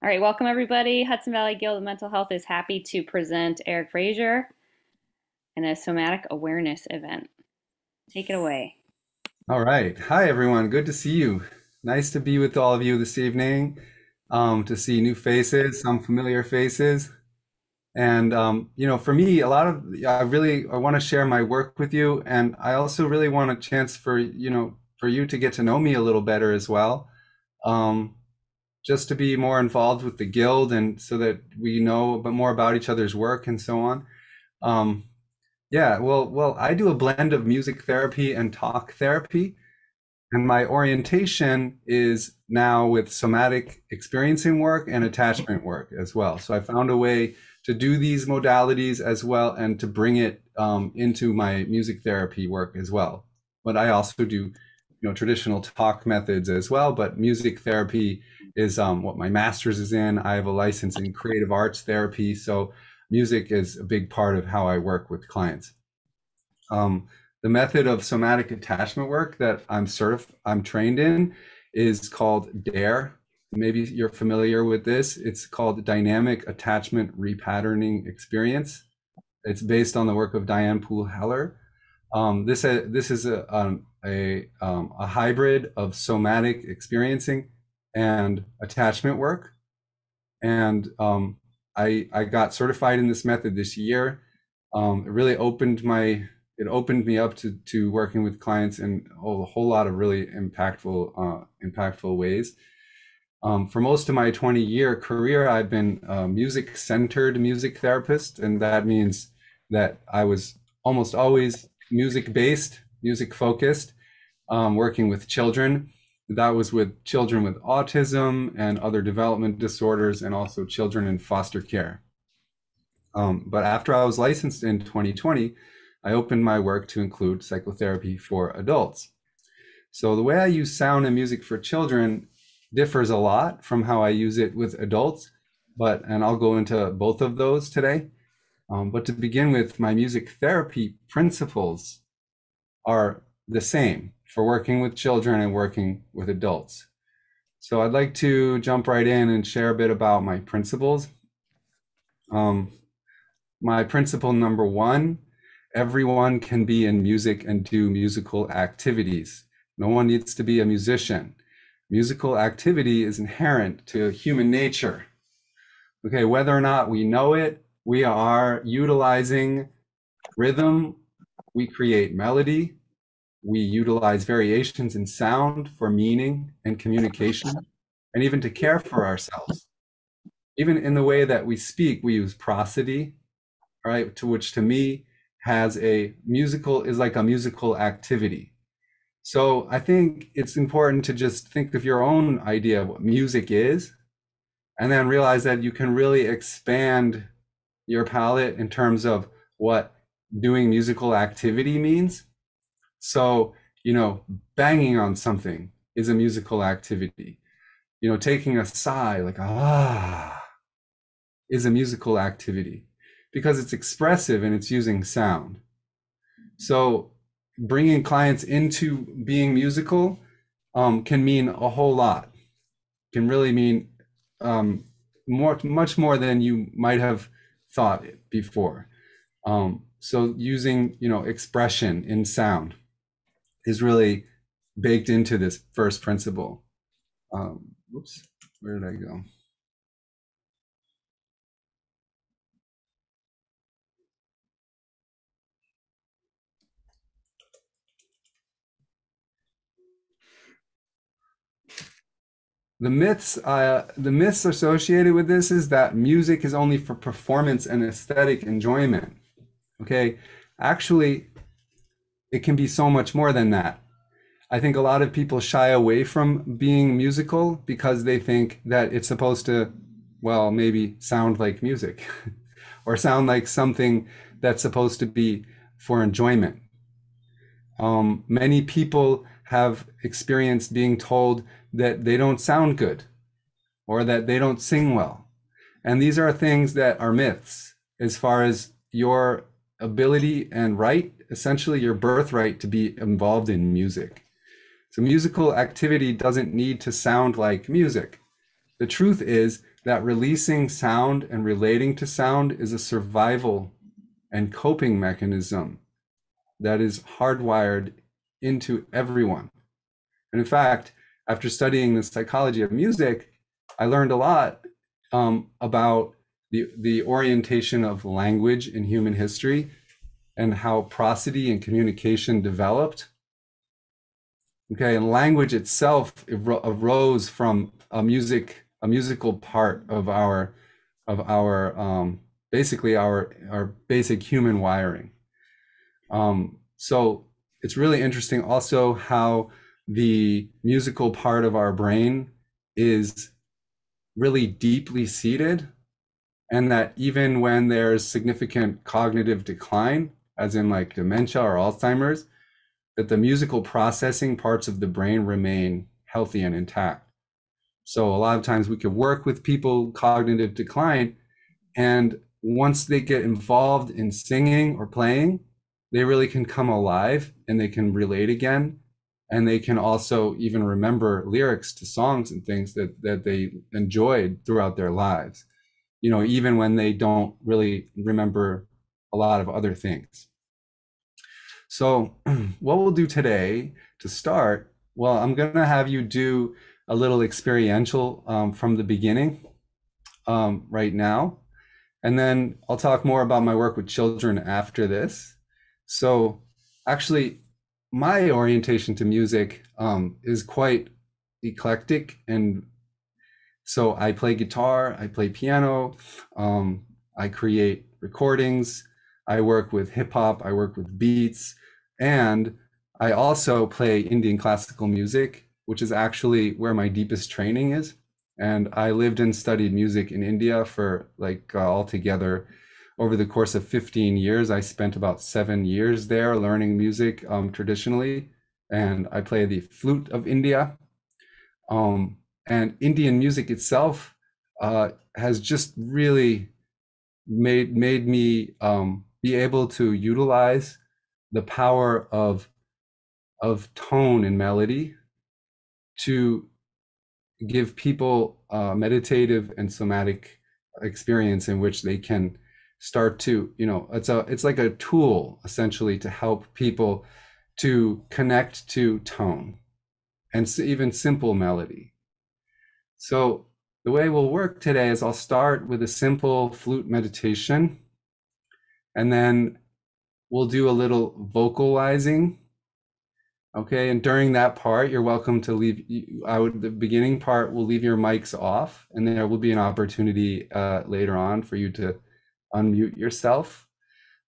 All right, welcome everybody. Hudson Valley Guild of Mental Health is happy to present Eric Fraser in a somatic awareness event. Take it away. All right. Hi, everyone. Good to see you. Nice to be with all of you this evening, um, to see new faces, some familiar faces. And, um, you know, for me, a lot of, I really, I want to share my work with you. And I also really want a chance for, you know, for you to get to know me a little better as well. Um, just to be more involved with the guild and so that we know but more about each other's work and so on. Um, yeah, well, well, I do a blend of music therapy and talk therapy, and my orientation is now with somatic experiencing work and attachment work as well. So I found a way to do these modalities as well and to bring it um, into my music therapy work as well. But I also do, you know, traditional talk methods as well. But music therapy is um, what my master's is in. I have a license in creative arts therapy. So music is a big part of how I work with clients. Um, the method of somatic attachment work that I'm certif- I'm trained in is called DARE. Maybe you're familiar with this. It's called Dynamic Attachment Repatterning Experience. It's based on the work of Diane Poole Heller. Um, this, uh, this is a, um, a, um, a hybrid of somatic experiencing and attachment work. And um, I, I got certified in this method this year. Um, it really opened my it opened me up to to working with clients in a whole lot of really impactful uh, impactful ways. Um, for most of my 20 year career, I've been a music centered music therapist, and that means that I was almost always music based, music focused, um, working with children. That was with children with autism and other development disorders, and also children in foster care. Um, but after I was licensed in 2020, I opened my work to include psychotherapy for adults. So the way I use sound and music for children differs a lot from how I use it with adults, but and I'll go into both of those today. Um, but to begin with, my music therapy principles are the same for working with children and working with adults. So I'd like to jump right in and share a bit about my principles. Um, my principle number one everyone can be in music and do musical activities. No one needs to be a musician. Musical activity is inherent to human nature. Okay, whether or not we know it, we are utilizing rhythm, we create melody, we utilize variations in sound for meaning and communication, and even to care for ourselves. Even in the way that we speak, we use prosody, right? To which to me has a musical, is like a musical activity. So I think it's important to just think of your own idea of what music is, and then realize that you can really expand your palette in terms of what doing musical activity means so, you know, banging on something is a musical activity. You know, taking a sigh, like ah, is a musical activity because it's expressive and it's using sound. So, bringing clients into being musical um, can mean a whole lot. Can really mean um, more, much more than you might have thought before. Um, so, using you know expression in sound is really baked into this first principle. Um, whoops, where did I go? The myths, uh, the myths associated with this is that music is only for performance and aesthetic enjoyment. Okay, actually, it can be so much more than that. I think a lot of people shy away from being musical because they think that it's supposed to, well, maybe sound like music or sound like something that's supposed to be for enjoyment. Um, many people have experienced being told that they don't sound good or that they don't sing well. And these are things that are myths as far as your ability and right essentially your birthright to be involved in music. So musical activity doesn't need to sound like music. The truth is that releasing sound and relating to sound is a survival and coping mechanism that is hardwired into everyone. And in fact, after studying the psychology of music, I learned a lot um, about the, the orientation of language in human history and how prosody and communication developed. Okay, and language itself arose from a music, a musical part of our, of our, um, basically our, our basic human wiring. Um, so it's really interesting also how the musical part of our brain is really deeply seated and that even when there's significant cognitive decline as in like dementia or alzheimer's that the musical processing parts of the brain remain healthy and intact. So a lot of times we could work with people cognitive decline and once they get involved in singing or playing they really can come alive and they can relate again and they can also even remember lyrics to songs and things that that they enjoyed throughout their lives you know even when they don't really remember a lot of other things. So what we'll do today to start well i'm going to have you do a little experiential um, from the beginning um, right now and then i'll talk more about my work with children after this. So actually my orientation to music um, is quite eclectic and so i play guitar i play piano um, i create recordings i work with hip hop i work with beats and i also play indian classical music which is actually where my deepest training is and i lived and studied music in india for like uh, altogether over the course of 15 years, I spent about seven years there learning music um, traditionally. And I play the flute of India. Um, and Indian music itself uh, has just really made made me um, be able to utilize the power of of tone and melody to give people a meditative and somatic experience in which they can start to you know it's a it's like a tool essentially to help people to connect to tone and even simple melody so the way we'll work today is i'll start with a simple flute meditation and then we'll do a little vocalizing okay and during that part you're welcome to leave i would the beginning part will leave your mics off and there will be an opportunity uh, later on for you to unmute yourself.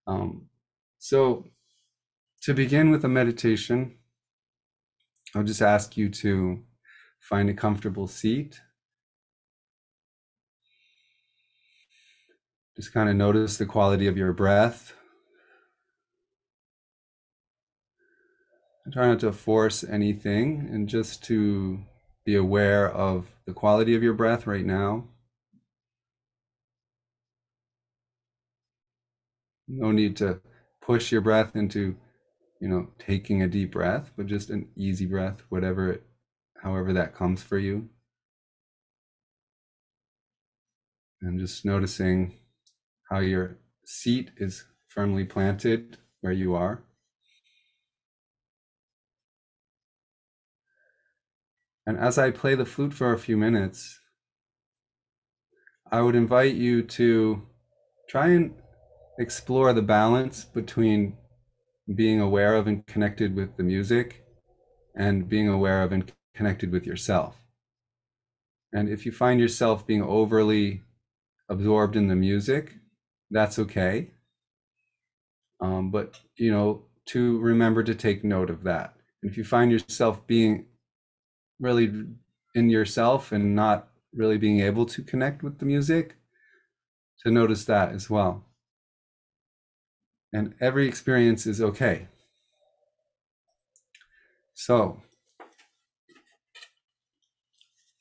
Um, so, to begin with a meditation, I'll just ask you to find a comfortable seat. Just kind of notice the quality of your breath. And Try not to force anything and just to be aware of the quality of your breath right now. no need to push your breath into you know taking a deep breath but just an easy breath whatever it however that comes for you. And just noticing how your seat is firmly planted where you are. And as i play the flute for a few minutes i would invite you to try and explore the balance between being aware of and connected with the music and being aware of and connected with yourself. And if you find yourself being overly absorbed in the music, that's okay. Um, but, you know, to remember to take note of that. And if you find yourself being really in yourself and not really being able to connect with the music, to notice that as well and every experience is okay. So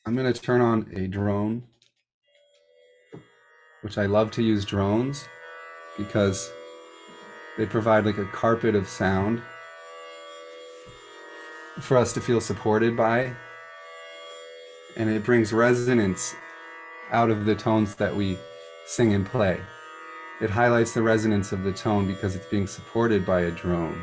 I'm going to turn on a drone, which I love to use drones because they provide like a carpet of sound for us to feel supported by. And it brings resonance out of the tones that we sing and play. It highlights the resonance of the tone because it's being supported by a drone.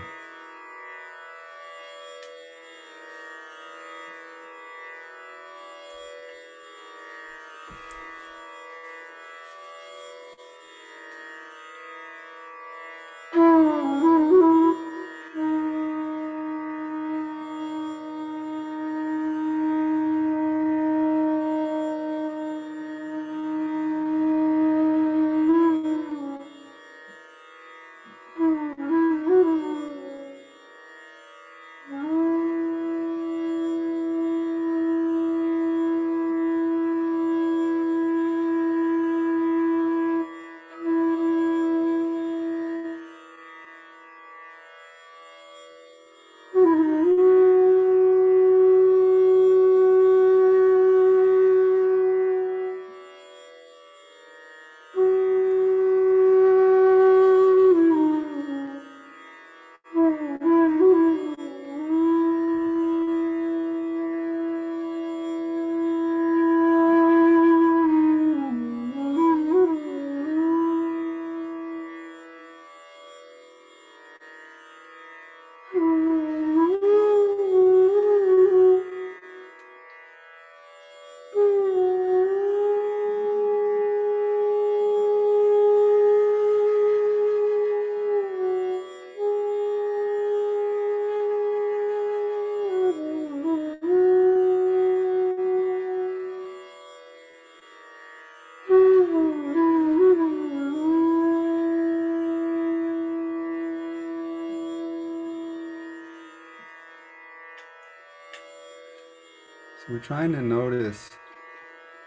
Trying to notice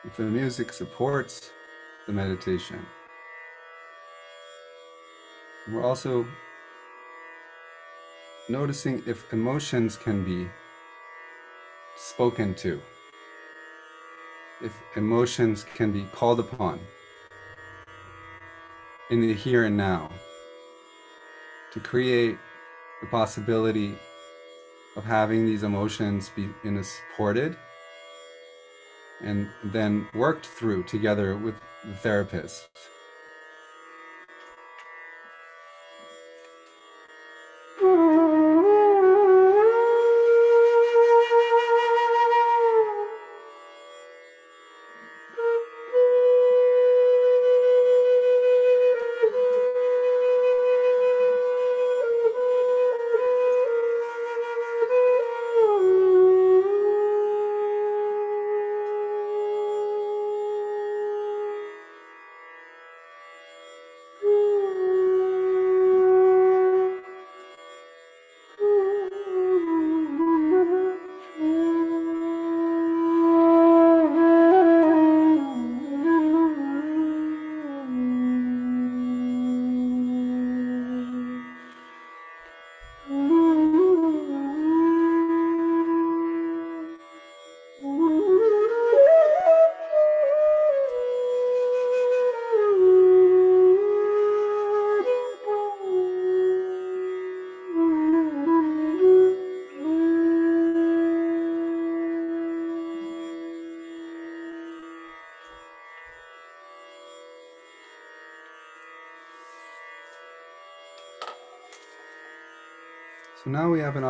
if the music supports the meditation. We're also noticing if emotions can be spoken to, if emotions can be called upon in the here and now to create the possibility of having these emotions be in a supported and then worked through together with the therapist.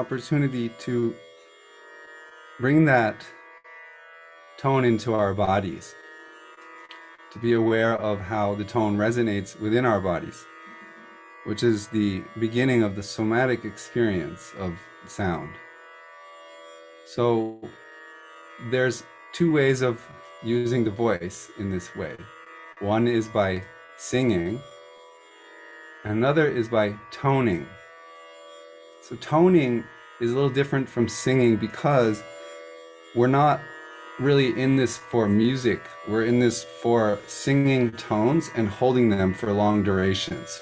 Opportunity to bring that tone into our bodies, to be aware of how the tone resonates within our bodies, which is the beginning of the somatic experience of sound. So there's two ways of using the voice in this way. One is by singing, another is by toning. So toning is a little different from singing because we're not really in this for music. We're in this for singing tones and holding them for long durations.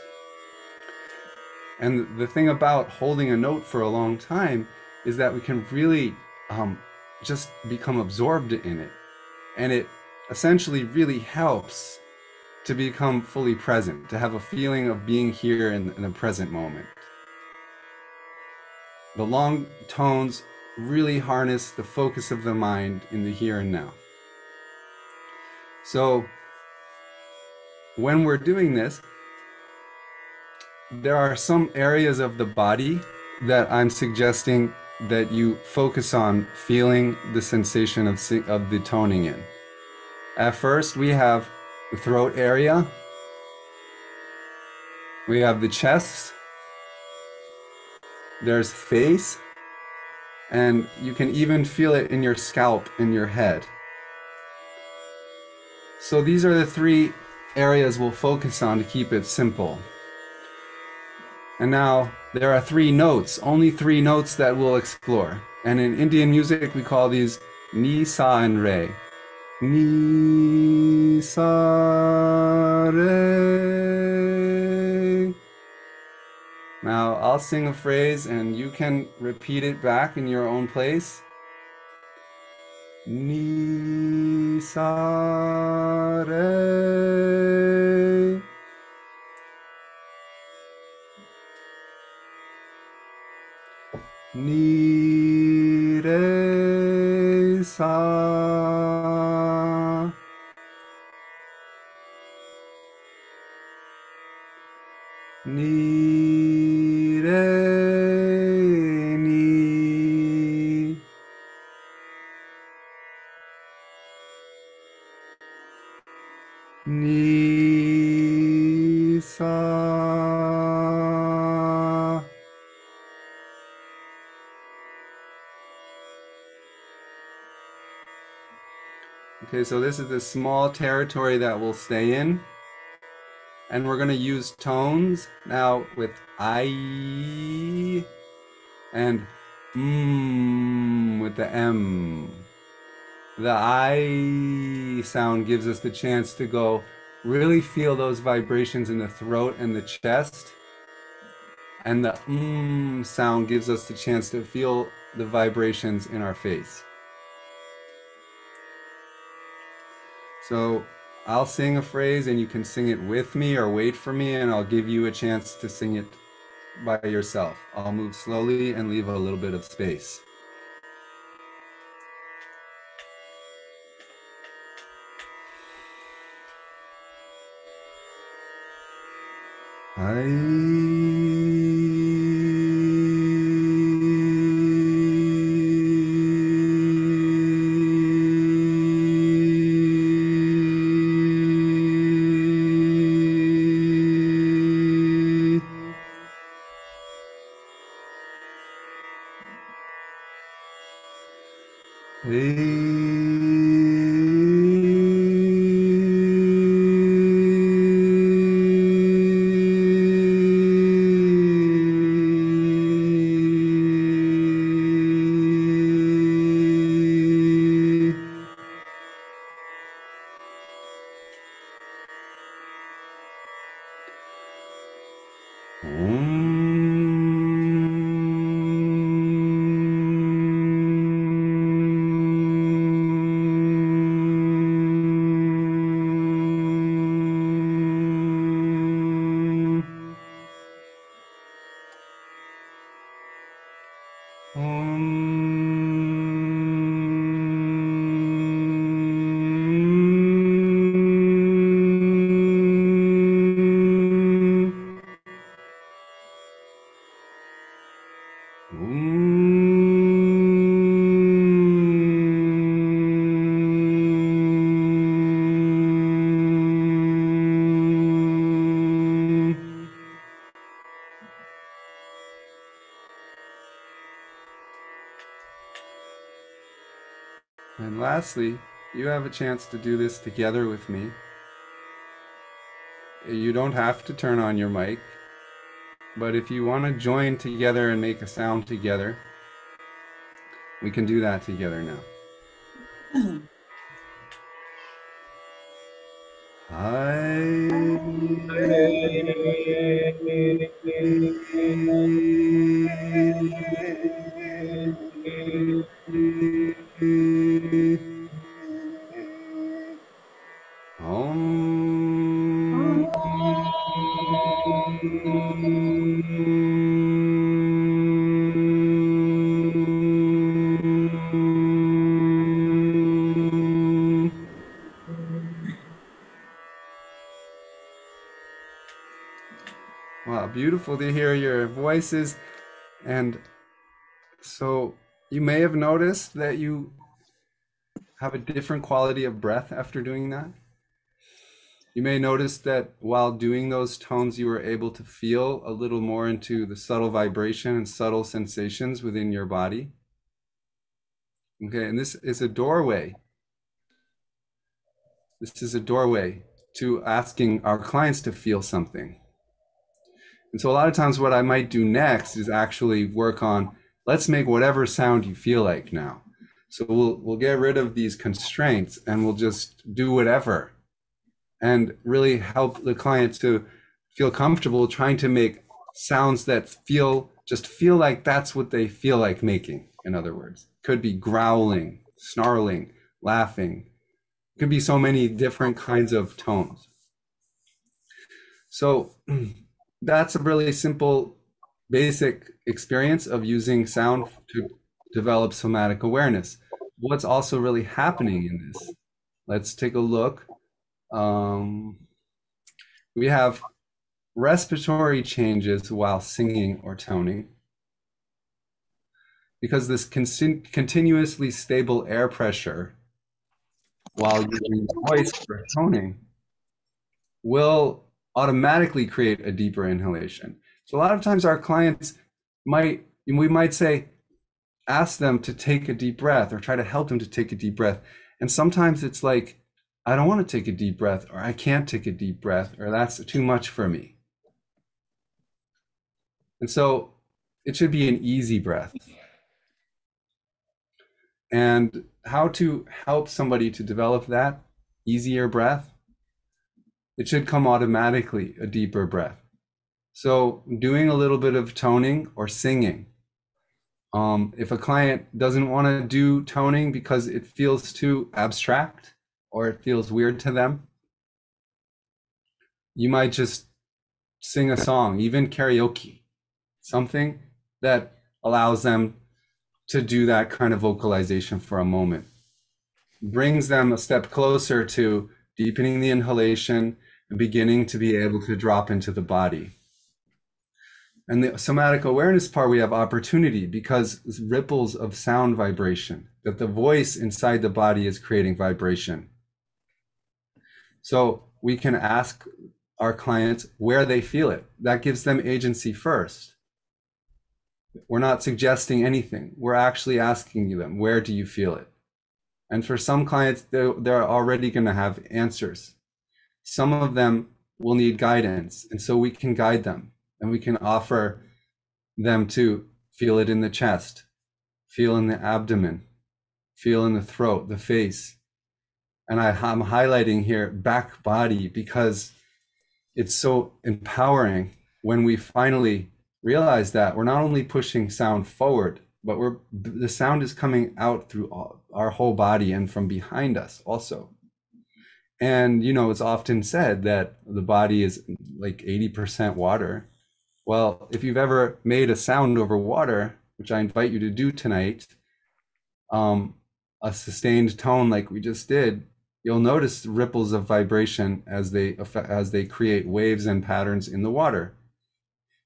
And the thing about holding a note for a long time is that we can really um, just become absorbed in it. And it essentially really helps to become fully present, to have a feeling of being here in, in the present moment. The long tones really harness the focus of the mind in the here and now. So when we're doing this, there are some areas of the body that I'm suggesting that you focus on feeling the sensation of, of the toning in. At first, we have the throat area, we have the chest, there's face, and you can even feel it in your scalp, in your head. So these are the three areas we'll focus on to keep it simple. And now there are three notes, only three notes that we'll explore. And in Indian music, we call these Ni, Sa, and Re. Ni, Sa, Re. Now I'll sing a phrase and you can repeat it back in your own place. Ni, Sa, Re. Ni re sa so this is the small territory that we'll stay in. And we're going to use tones now with I and mm with the M. The I sound gives us the chance to go really feel those vibrations in the throat and the chest. And the mm sound gives us the chance to feel the vibrations in our face. So I'll sing a phrase and you can sing it with me or wait for me, and I'll give you a chance to sing it by yourself. I'll move slowly and leave a little bit of space. I And lastly, you have a chance to do this together with me. You don't have to turn on your mic, but if you want to join together and make a sound together, we can do that together now. beautiful to hear your voices. And so you may have noticed that you have a different quality of breath after doing that. You may notice that while doing those tones, you were able to feel a little more into the subtle vibration and subtle sensations within your body. Okay, and this is a doorway. This is a doorway to asking our clients to feel something. And so, a lot of times, what I might do next is actually work on let's make whatever sound you feel like now. So we'll we'll get rid of these constraints and we'll just do whatever and really help the client to feel comfortable trying to make sounds that feel just feel like that's what they feel like making in other words. Could be growling snarling laughing. Could be so many different kinds of tones. So that's a really simple basic experience of using sound to develop somatic awareness. What's also really happening in this? Let's take a look. Um, we have respiratory changes while singing or toning. Because this con- continuously stable air pressure while using voice for toning will automatically create a deeper inhalation. So a lot of times our clients might, we might say, ask them to take a deep breath or try to help them to take a deep breath. And sometimes it's like, I don't want to take a deep breath, or I can't take a deep breath, or that's too much for me. And so it should be an easy breath. And how to help somebody to develop that easier breath? It should come automatically, a deeper breath. So, doing a little bit of toning or singing um, if a client doesn't want to do toning because it feels too abstract or it feels weird to them, you might just sing a song, even karaoke, something that allows them to do that kind of vocalization for a moment. Brings them a step closer to deepening the inhalation beginning to be able to drop into the body. And the somatic awareness part, we have opportunity because ripples of sound vibration, that the voice inside the body is creating vibration. So we can ask our clients where they feel it. That gives them agency first. We're not suggesting anything. We're actually asking them, where do you feel it? And for some clients, they're, they're already going to have answers. Some of them will need guidance. And so we can guide them and we can offer them to feel it in the chest, feel in the abdomen, feel in the throat, the face. And I, am highlighting here back body because it's so empowering when we finally realize that we're not only pushing sound forward, but we're the sound is coming out through all, our whole body and from behind us also. And you know, it's often said that the body is like 80% water well, if you've ever made a sound over water, which I invite you to do tonight, um, a sustained tone like we just did, you'll notice ripples of vibration as they as they create waves and patterns in the water.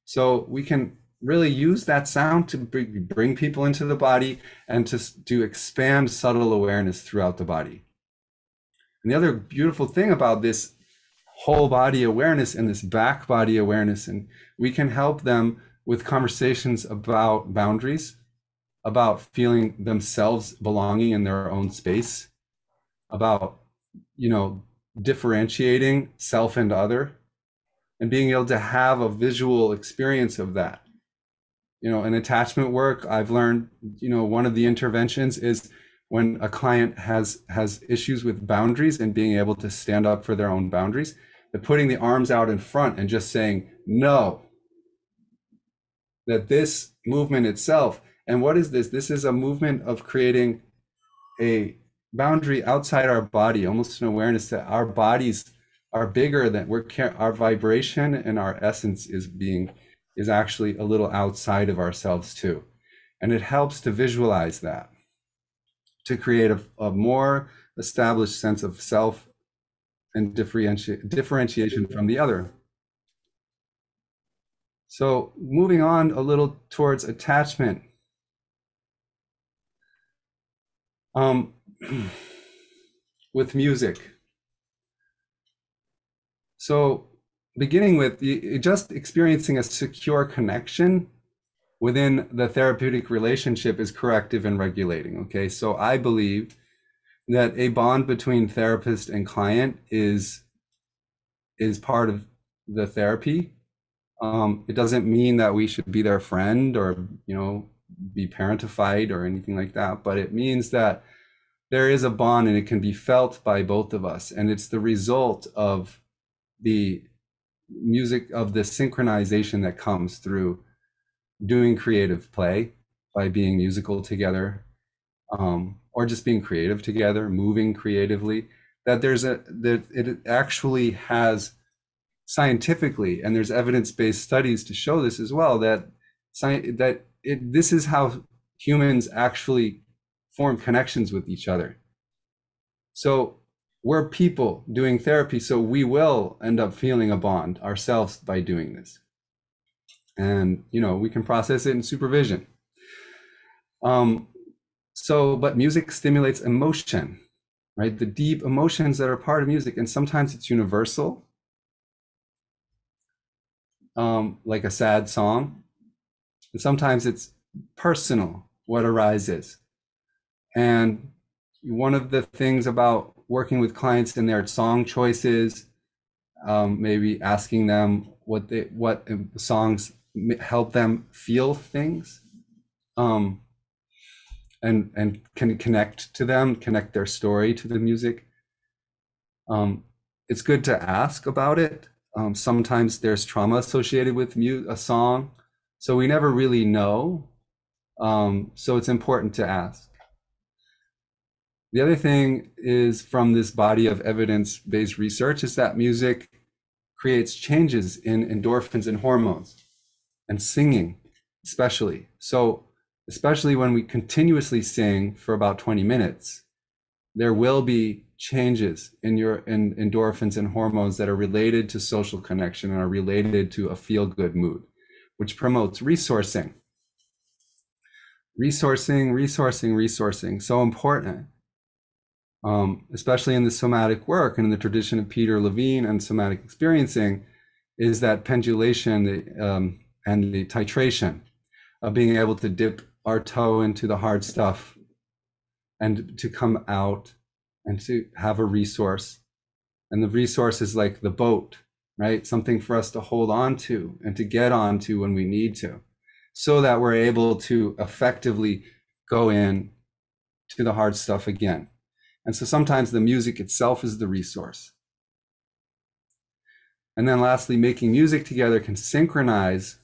So we can really use that sound to bring people into the body and to, to expand subtle awareness throughout the body. And the other beautiful thing about this whole body awareness and this back body awareness. And we can help them with conversations about boundaries, about feeling themselves belonging in their own space, about, you know, differentiating self and other, and being able to have a visual experience of that. You know, in attachment work, I've learned, you know, one of the interventions is when a client has has issues with boundaries and being able to stand up for their own boundaries that putting the arms out in front and just saying no that this movement itself and what is this? This is a movement of creating a boundary outside our body almost an awareness that our bodies are bigger than we're our vibration and our essence is being is actually a little outside of ourselves too. And it helps to visualize that to create a, a more established sense of self and differentiation from the other. So moving on a little towards attachment. Um, with music. So beginning with just experiencing a secure connection within the therapeutic relationship is corrective and regulating. Okay, so I believe that a bond between therapist and client is is part of the therapy. Um, it doesn't mean that we should be their friend or you know be parentified or anything like that, but it means that there is a bond and it can be felt by both of us, and it's the result of the music of the synchronization that comes through doing creative play by being musical together um, or just being creative together moving creatively that there's a that it actually has scientifically and there's evidence-based studies to show this as well that that it this is how humans actually form connections with each other so we're people doing therapy, so we will end up feeling a bond ourselves by doing this. And, you know, we can process it in supervision. Um, so, but music stimulates emotion, right? The deep emotions that are part of music, and sometimes it's universal, um, like a sad song, and sometimes it's personal, what arises. And one of the things about working with clients in their song choices, um, maybe asking them what they what songs help them feel things, um, and and can connect to them, connect their story to the music. Um, it's good to ask about it. Um, sometimes there's trauma associated with mu- a song, so we never really know. Um, so it's important to ask. The other thing is from this body of evidence based research is that music creates changes in endorphins and hormones and singing, especially. So, especially when we continuously sing for about 20 minutes, there will be changes in your in endorphins and hormones that are related to social connection and are related to a feel good mood, which promotes resourcing. Resourcing, resourcing, resourcing. So important um, especially in the somatic work and in the tradition of Peter Levine and somatic experiencing, is that pendulation the, um, and the titration of being able to dip our toe into the hard stuff and to come out and to have a resource. And the resource is like the boat, right? Something for us to hold on to and to get onto when we need to, so that we're able to effectively go in to the hard stuff again. And so sometimes the music itself is the resource. And then lastly, making music together can synchronize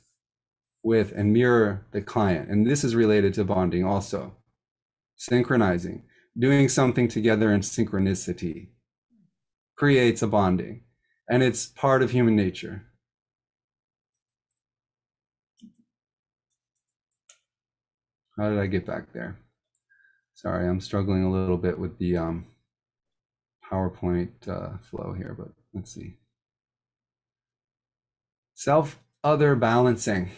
with and mirror the client. And this is related to bonding also. Synchronizing, doing something together in synchronicity creates a bonding. And it's part of human nature. How did I get back there? Sorry, I'm struggling a little bit with the um, PowerPoint uh, flow here, but let's see. Self other balancing.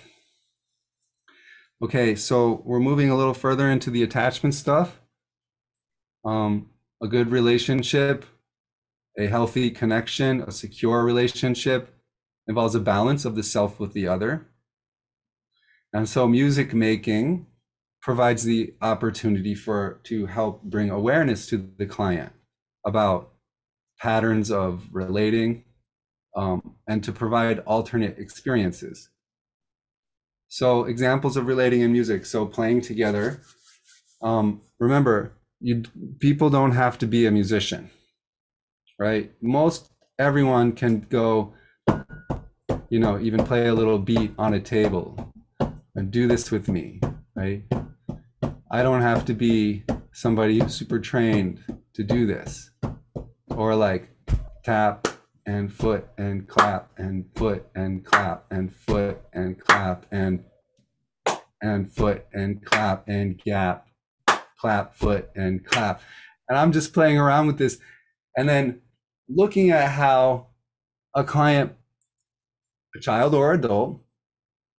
Okay, so we're moving a little further into the attachment stuff. Um, a good relationship, a healthy connection, a secure relationship involves a balance of the self with the other. And so music making provides the opportunity for to help bring awareness to the client about patterns of relating um, and to provide alternate experiences so examples of relating in music. So playing together. Um, remember you people don't have to be a musician right? Most everyone can go you know even play a little beat on a table and do this with me right? I don't have to be somebody super trained to do this. Or like tap and foot and clap and foot and clap and foot and clap and and foot and clap and gap. Clap foot and clap. And i'm just playing around with this. And then looking at how a client a child or adult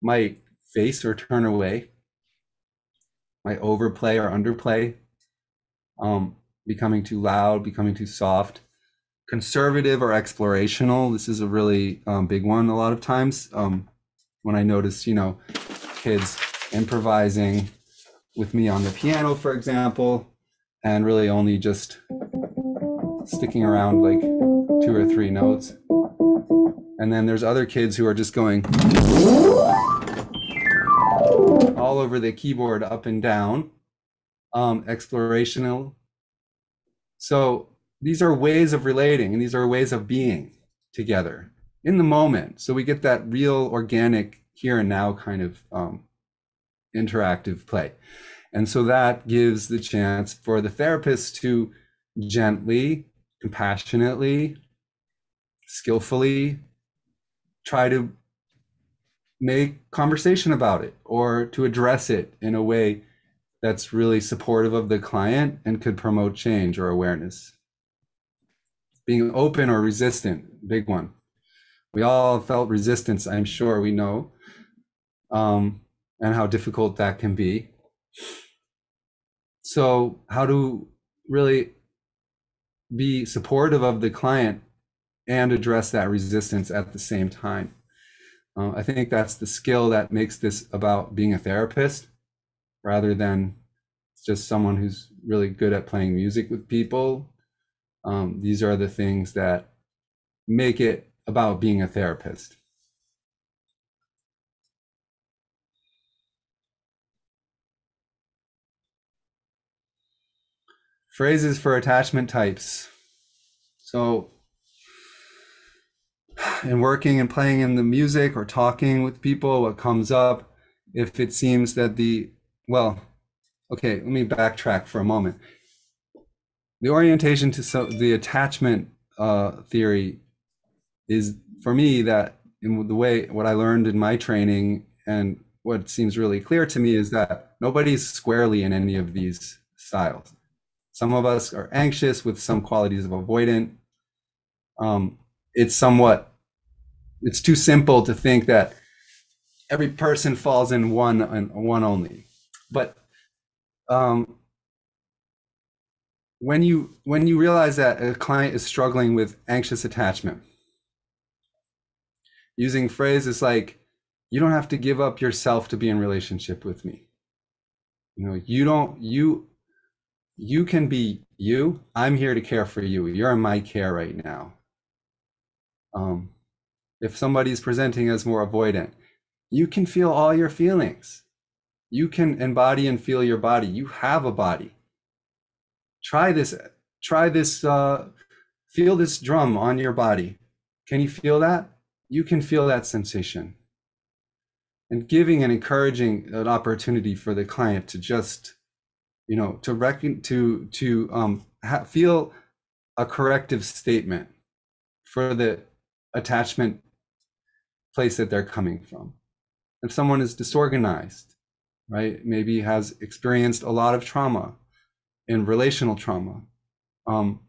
might face or turn away, might overplay or underplay, um, becoming too loud, becoming too soft, conservative or explorational. This is a really um, big one a lot of times. Um, when I notice, you know, kids improvising with me on the piano, for example, and really only just sticking around like two or three notes. And then there's other kids who are just going all over the keyboard up and down, um, explorational. So these are ways of relating and these are ways of being together in the moment. So we get that real organic here and now kind of um, interactive play. And so that gives the chance for the therapist to gently, compassionately, skillfully try to make conversation about it or to address it in a way that's really supportive of the client and could promote change or awareness. Being open or resistant, big one. We all felt resistance, I'm sure we know, um, and how difficult that can be. So, how to really be supportive of the client and address that resistance at the same time. Uh, I think that's the skill that makes this about being a therapist rather than just someone who's really good at playing music with people. Um, these are the things that make it about being a therapist. Phrases for attachment types. So, in working and playing in the music or talking with people, what comes up if it seems that the, well, okay, let me backtrack for a moment. The orientation to so, the attachment uh, theory is for me that in the way what I learned in my training and what seems really clear to me is that nobody's squarely in any of these styles. Some of us are anxious with some qualities of avoidant. Um, it's somewhat, it's too simple to think that every person falls in one and one only. But um, when you when you realize that a client is struggling with anxious attachment, using phrases like, "You don't have to give up yourself to be in relationship with me." You know, you don't you you can be you. I'm here to care for you. You're in my care right now. Um, if somebody's presenting as more avoidant, you can feel all your feelings. You can embody and feel your body. You have a body. Try this. Try this. Uh, feel this drum on your body. Can you feel that? You can feel that sensation. And giving and encouraging an opportunity for the client to just you know to reckon to to um ha- feel a corrective statement for the attachment place that they're coming from if someone is disorganized right maybe has experienced a lot of trauma in relational trauma um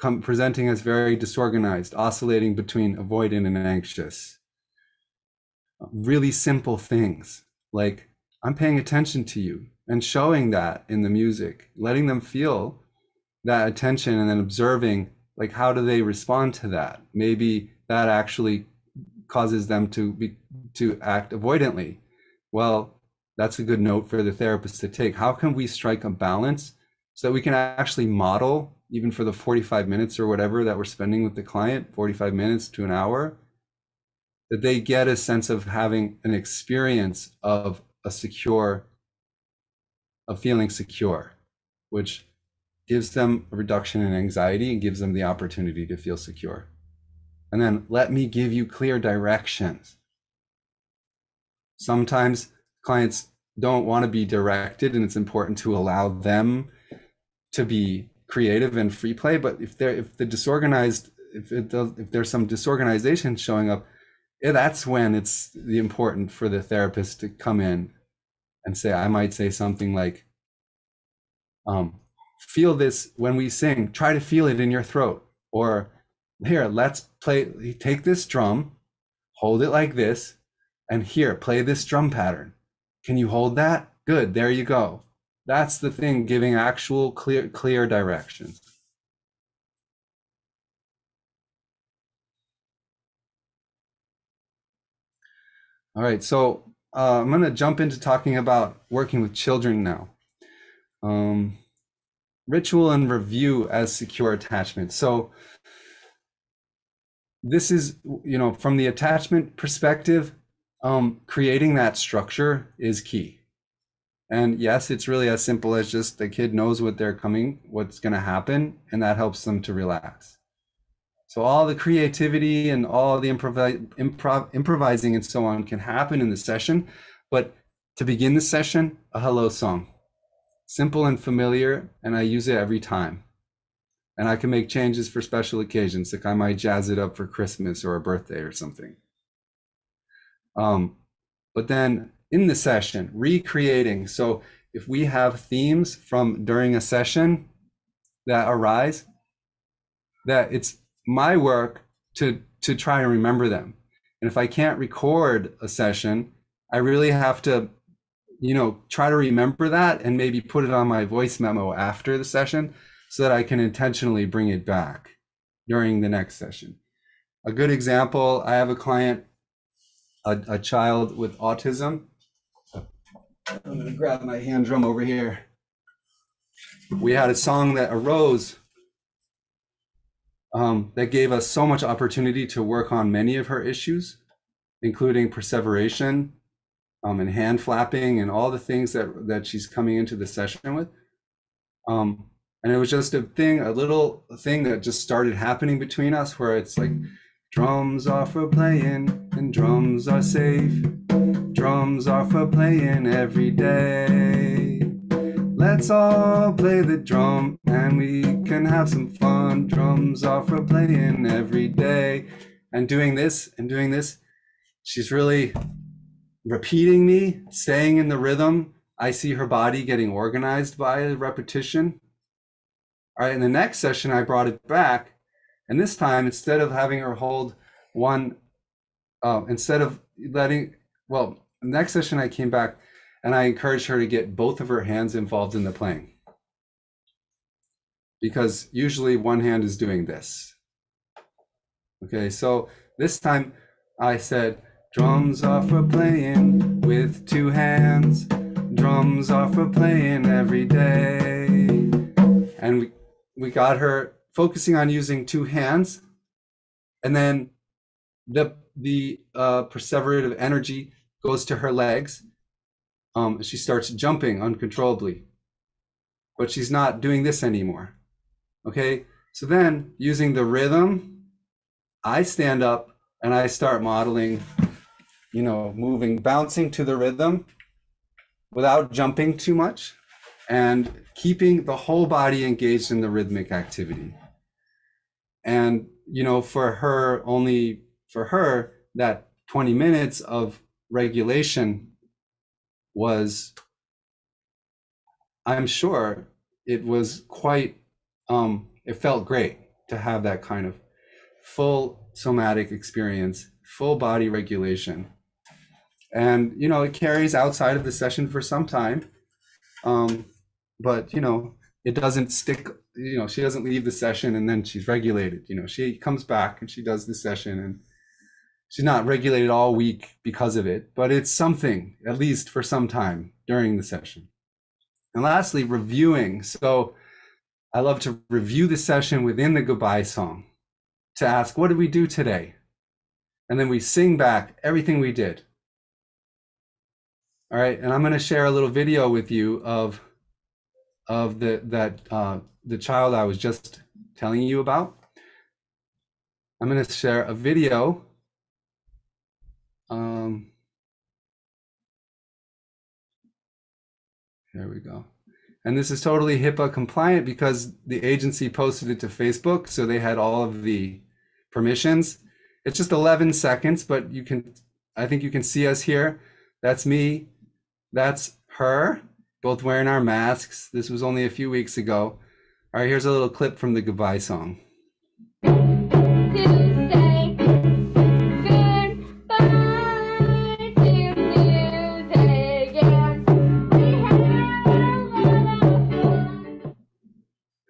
come presenting as very disorganized oscillating between avoidant and anxious really simple things like i'm paying attention to you and showing that in the music, letting them feel that attention and then observing like how do they respond to that? Maybe that actually causes them to be to act avoidantly. Well, that's a good note for the therapist to take. How can we strike a balance so that we can actually model even for the 45 minutes or whatever that we're spending with the client, 45 minutes to an hour, that they get a sense of having an experience of a secure of feeling secure, which gives them a reduction in anxiety and gives them the opportunity to feel secure. And then let me give you clear directions. Sometimes clients don't want to be directed, and it's important to allow them to be creative and free play. But if they're if the disorganized if it does if there's some disorganization showing up, yeah, that's when it's the important for the therapist to come in and say, I might say something like, um, feel this when we sing, try to feel it in your throat. Or here, let's play, take this drum, hold it like this, And here, play this drum pattern. Can you hold that? Good, there you go. That's the thing, giving actual clear, clear directions. All right, so uh, I'm going to jump into talking about working with children now. Um, ritual and review as secure attachment. So this is, you know, from the attachment perspective, um, creating that structure is key. And yes, it's really as simple as just the kid knows what they're coming, what's going to happen, and that helps them to relax. So all the creativity and all the improv, improv, improvising and so on can happen in the session. But to begin the session, a hello song, simple and familiar, and I use it every time. And I can make changes for special occasions, like I might jazz it up for Christmas or a birthday or something. Um, but then in the session, recreating. So if we have themes from during a session that arise, that it's my work to to try and remember them. And if I can't record a session, I really have to, you know, try to remember that and maybe put it on my voice memo after the session so that I can intentionally bring it back during the next session. A good example, I have a client, a, a child with autism. I'm gonna grab my hand drum over here. We had a song that arose um, that gave us so much opportunity to work on many of her issues, including perseveration um, and hand flapping and all the things that that she's coming into the session with. Um, and it was just a thing, a little thing that just started happening between us, where it's like, drums are for playing and drums are safe. Drums are for playing every day. Let's all play the drum and we can have some fun. Drums are for playing every day. And doing this and doing this, she's really repeating me, staying in the rhythm. I see her body getting organized by repetition. All right, in the next session, I brought it back. And this time, instead of having her hold one, uh, instead of letting, well, next session, I came back and I encouraged her to get both of her hands involved in the playing. Because usually one hand is doing this. Okay, so this time I said, drums are for playing with two hands. Drums are for playing every day. And we, we got her focusing on using two hands. And then the, the uh, perseverative energy goes to her legs um, she starts jumping uncontrollably. But she's not doing this anymore. Okay, so then using the rhythm, I stand up and I start modeling, you know, moving, bouncing to the rhythm without jumping too much and keeping the whole body engaged in the rhythmic activity. And, you know, for her, only for her, that 20 minutes of regulation was i'm sure it was quite um it felt great to have that kind of full somatic experience full body regulation. And you know it carries outside of the session for some time um but you know it doesn't stick you know she doesn't leave the session and then she's regulated you know she comes back and she does the session and she's not regulated all week because of it, but it's something, at least for some time during the session. And lastly, reviewing. So I love to review the session within the goodbye song to ask, what did we do today? And then we sing back everything we did. All right, and I'm going to share a little video with you of of the that uh, the child I was just telling you about. I'm going to share a video um, there we go. And this is totally HIPAA compliant because the agency posted it to Facebook, so they had all of the permissions. It's just 11 seconds, but you can, I think you can see us here. That's me. That's her, both wearing our masks. This was only a few weeks ago. All right, here's a little clip from the goodbye song.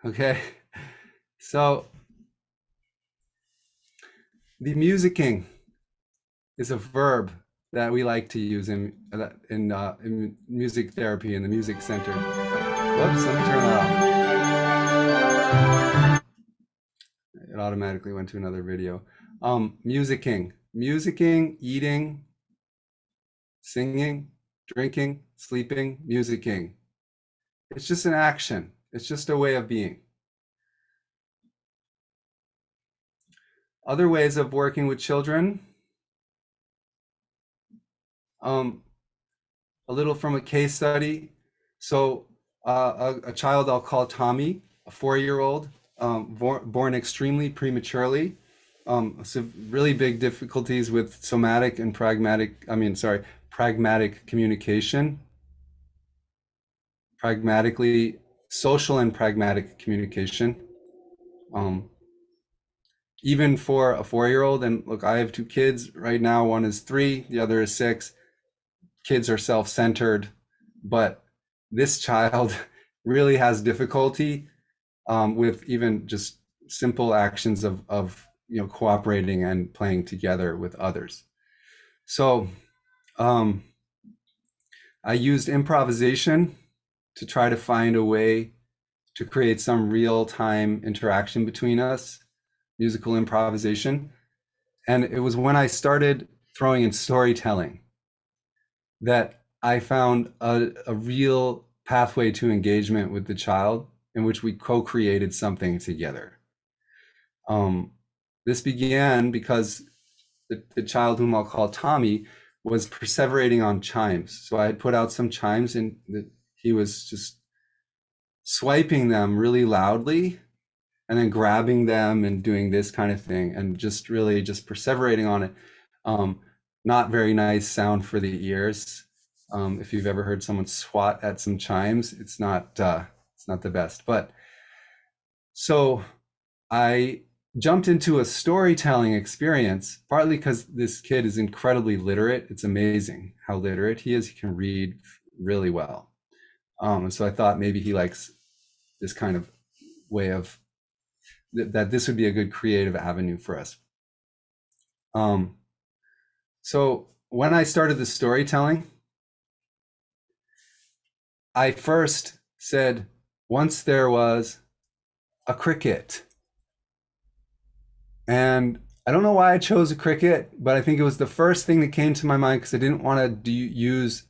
Okay. So the musicking is a verb that we like to use in in, uh, in music therapy in the music center. Whoops, let me turn that off. It automatically went to another video. Um, musicking, musicking, eating, singing, drinking, sleeping, musicking. It's just an action. It's just a way of being. Other ways of working with children. Um, a little from a case study. So uh, a, a, child I'll call Tommy, a four-year-old, um, born, born, extremely prematurely. Um, so really big difficulties with somatic and pragmatic, I mean, sorry, pragmatic communication. Pragmatically, social and pragmatic communication. Um, even for a four year old, and look, I have two kids right now. One is three, the other is six. Kids are self centered, but this child really has difficulty um, with even just simple actions of, of you know cooperating and playing together with others. So um, I used improvisation to try to find a way to create some real time interaction between us musical improvisation. And it was when I started throwing in storytelling that I found a, a real pathway to engagement with the child in which we co-created something together. Um, this began because the, the child whom I'll call Tommy was perseverating on chimes. So I had put out some chimes and the, he was just swiping them really loudly and then grabbing them and doing this kind of thing and just really just perseverating on it. Um, not very nice sound for the ears. Um, if you've ever heard someone swat at some chimes it's not uh, it's not the best. But so i jumped into a storytelling experience partly because this kid is incredibly literate. It's amazing how literate he is. He can read really well um, and so i thought maybe he likes this kind of way of th- that this would be a good creative avenue for us. Um, so when I started the storytelling, I first said, once there was a cricket. And I don't know why I chose a cricket, but I think it was the first thing that came to my mind because I didn't want to do, use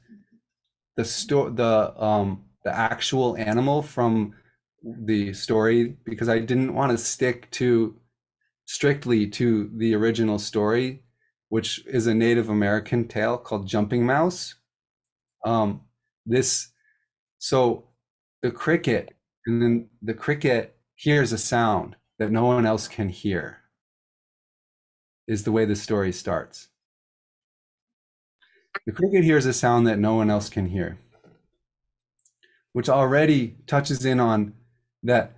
the sto- the um the actual animal from the story because I didn't want to stick to strictly to the original story, which is a Native American tale called Jumping Mouse. Um, this, so the cricket, and then the cricket hears a sound that no one else can hear, is the way the story starts. The cricket hears a sound that no one else can hear, which already touches in on that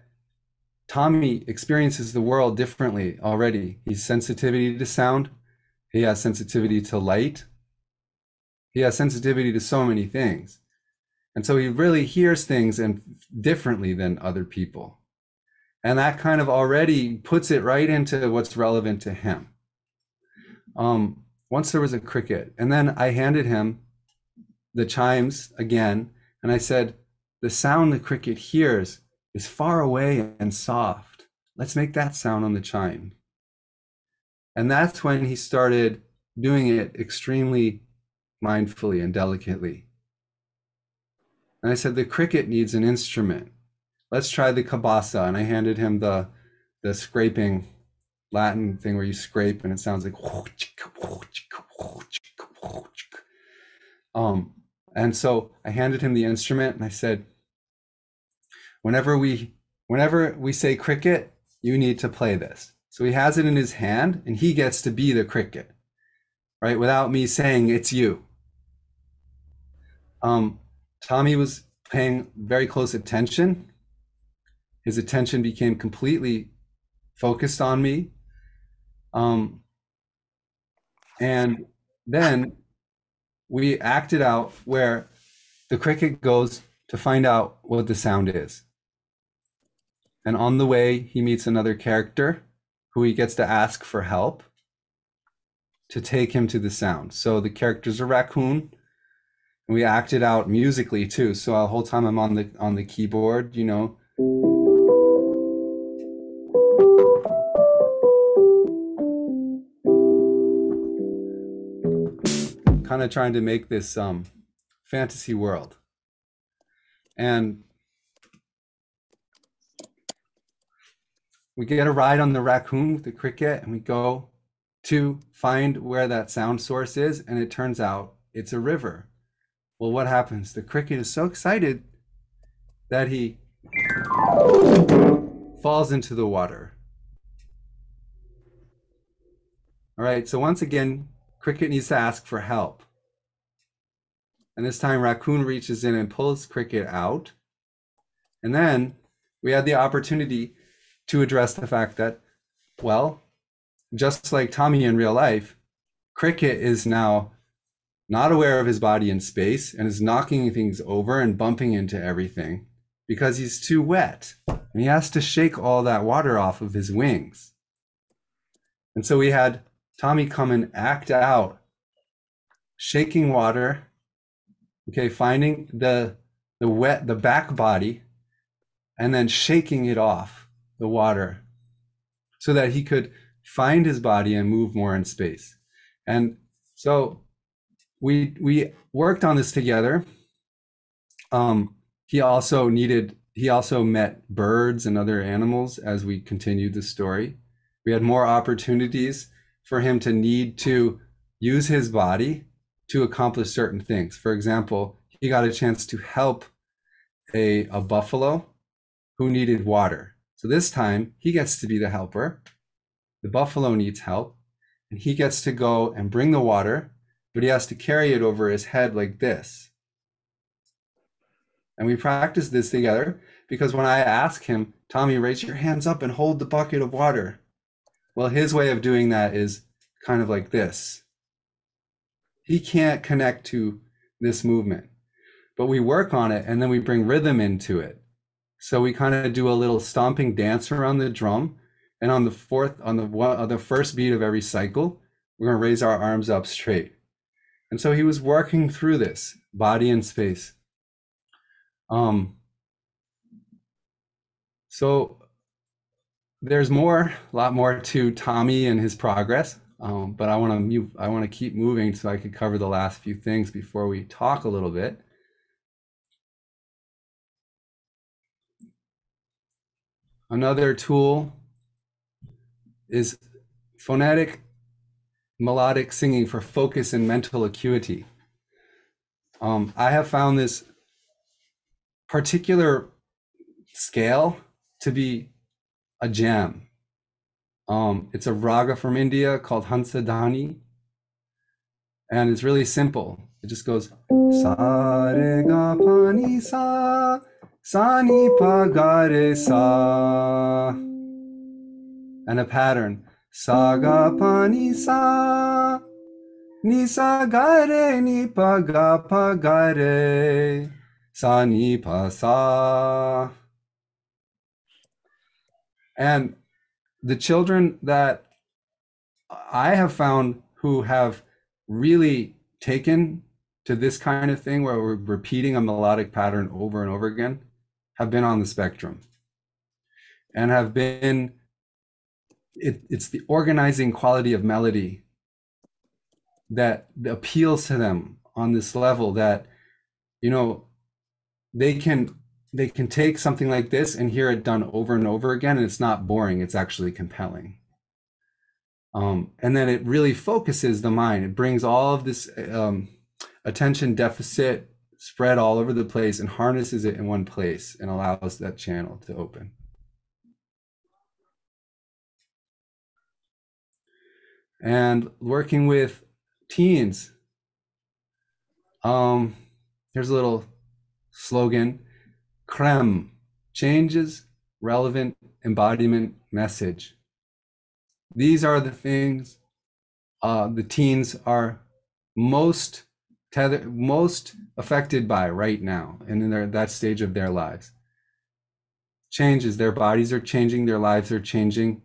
Tommy experiences the world differently already. He's sensitivity to sound, he has sensitivity to light, he has sensitivity to so many things. And so he really hears things and differently than other people. And that kind of already puts it right into what's relevant to him. Um, once there was a cricket, and then I handed him the chimes again, and I said, The sound the cricket hears is far away and soft. Let's make that sound on the chime. And that's when he started doing it extremely mindfully and delicately. And I said, the cricket needs an instrument. Let's try the cabasa. And I handed him the, the scraping Latin thing where you scrape and it sounds like. Um, and so I handed him the instrument and I said, whenever we whenever we say cricket, you need to play this. So he has it in his hand and he gets to be the cricket, right? Without me saying it's you. Um, Tommy was paying very close attention. His attention became completely focused on me. Um, and then we acted out where the cricket goes to find out what the sound is. And on the way, he meets another character who he gets to ask for help to take him to the sound. So the character's a raccoon. And we acted out musically too. So the whole time I'm on the on the keyboard, you know, kind of trying to make this um, fantasy world. And we get a ride on the raccoon with the cricket and we go to find where that sound source is. And it turns out it's a river. Well, what happens? The cricket is so excited that he falls into the water. All right, so once again, Cricket needs to ask for help. And this time Raccoon reaches in and pulls Cricket out. And then we had the opportunity to address the fact that, well, just like Tommy in real life, Cricket is now not aware of his body in space and is knocking things over and bumping into everything because he's too wet. And he has to shake all that water off of his wings. And so we had Tommy come and act out, shaking water, okay, finding the the wet the back body, and then shaking it off the water, so that he could find his body and move more in space. And so we we worked on this together. Um, he also needed he also met birds and other animals as we continued the story. We had more opportunities for him to need to use his body to accomplish certain things. For example, he got a chance to help a, a buffalo who needed water. So this time he gets to be the helper. The buffalo needs help, and he gets to go and bring the water, but he has to carry it over his head like this. And we practice this together because when I ask him, Tommy, raise your hands up and hold the bucket of water. Well, his way of doing that is kind of like this. He can't connect to this movement, but we work on it and then we bring rhythm into it. So we kind of do a little stomping dance around the drum. And on the fourth, on the one, on the first beat of every cycle, we're going to raise our arms up straight. And so he was working through this body and space. Um, so there's more, a lot more to Tommy and his progress. Um, but I want to. I want to keep moving so I could cover the last few things before we talk a little bit. Another tool is phonetic melodic singing for focus and mental acuity. Um, I have found this particular scale to be a gem. Um, it's a raga from India called Hansadhwani. And it's really simple. It just goes sa re ga pa ni sa sa ni pa ga re sa and a pattern sa ga pa ni sa ni sa ga re ni pa ga pa ga re sa ni pa sa and the children that I have found who have really taken to this kind of thing where we're repeating a melodic pattern over and over again have been on the spectrum. And have been it, it's the organizing quality of melody that appeals to them on this level that you know they can they can take something like this and hear it done over and over again and it's not boring it's actually compelling. Um, and then it really focuses the mind. It brings all of this um, attention deficit spread all over the place and harnesses it in one place and allows that channel to open. And working with teens um, here's a little slogan CREM, changes, relevant, embodiment, message. These are the things uh, the teens are most tethered, most affected by right now and in their, that stage of their lives. changes. Their bodies are changing, their lives are changing,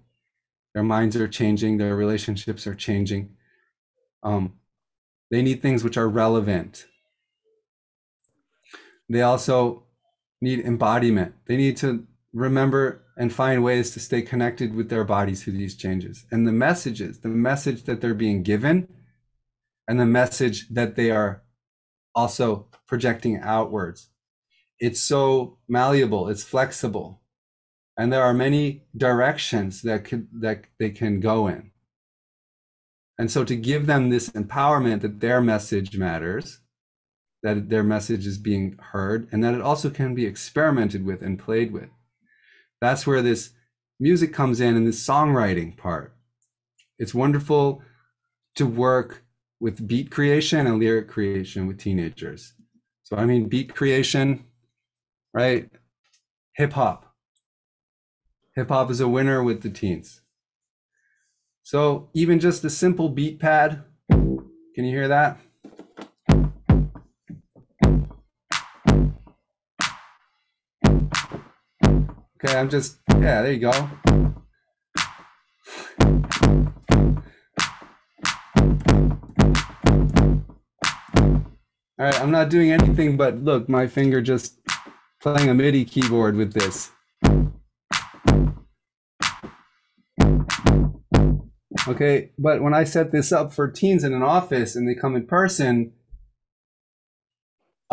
their minds are changing, their relationships are changing. Um, they need things which are relevant. They also need embodiment. They need to remember and find ways to stay connected with their bodies through these changes. And the messages, the message that they're being given, and the message that they are also projecting outwards. It's so malleable, it's flexible. And there are many directions that could that they can go in. And so to give them this empowerment that their message matters, that their message is being heard, and that it also can be experimented with and played with. That's where this music comes in and this songwriting part. It's wonderful to work with beat creation and lyric creation with teenagers. So, I mean, beat creation, right? Hip hop. Hip hop is a winner with the teens. So, even just a simple beat pad, can you hear that? Okay, I'm just, yeah, there you go. All right, I'm not doing anything but look, my finger just playing a MIDI keyboard with this. Okay, but when I set this up for teens in an office and they come in person,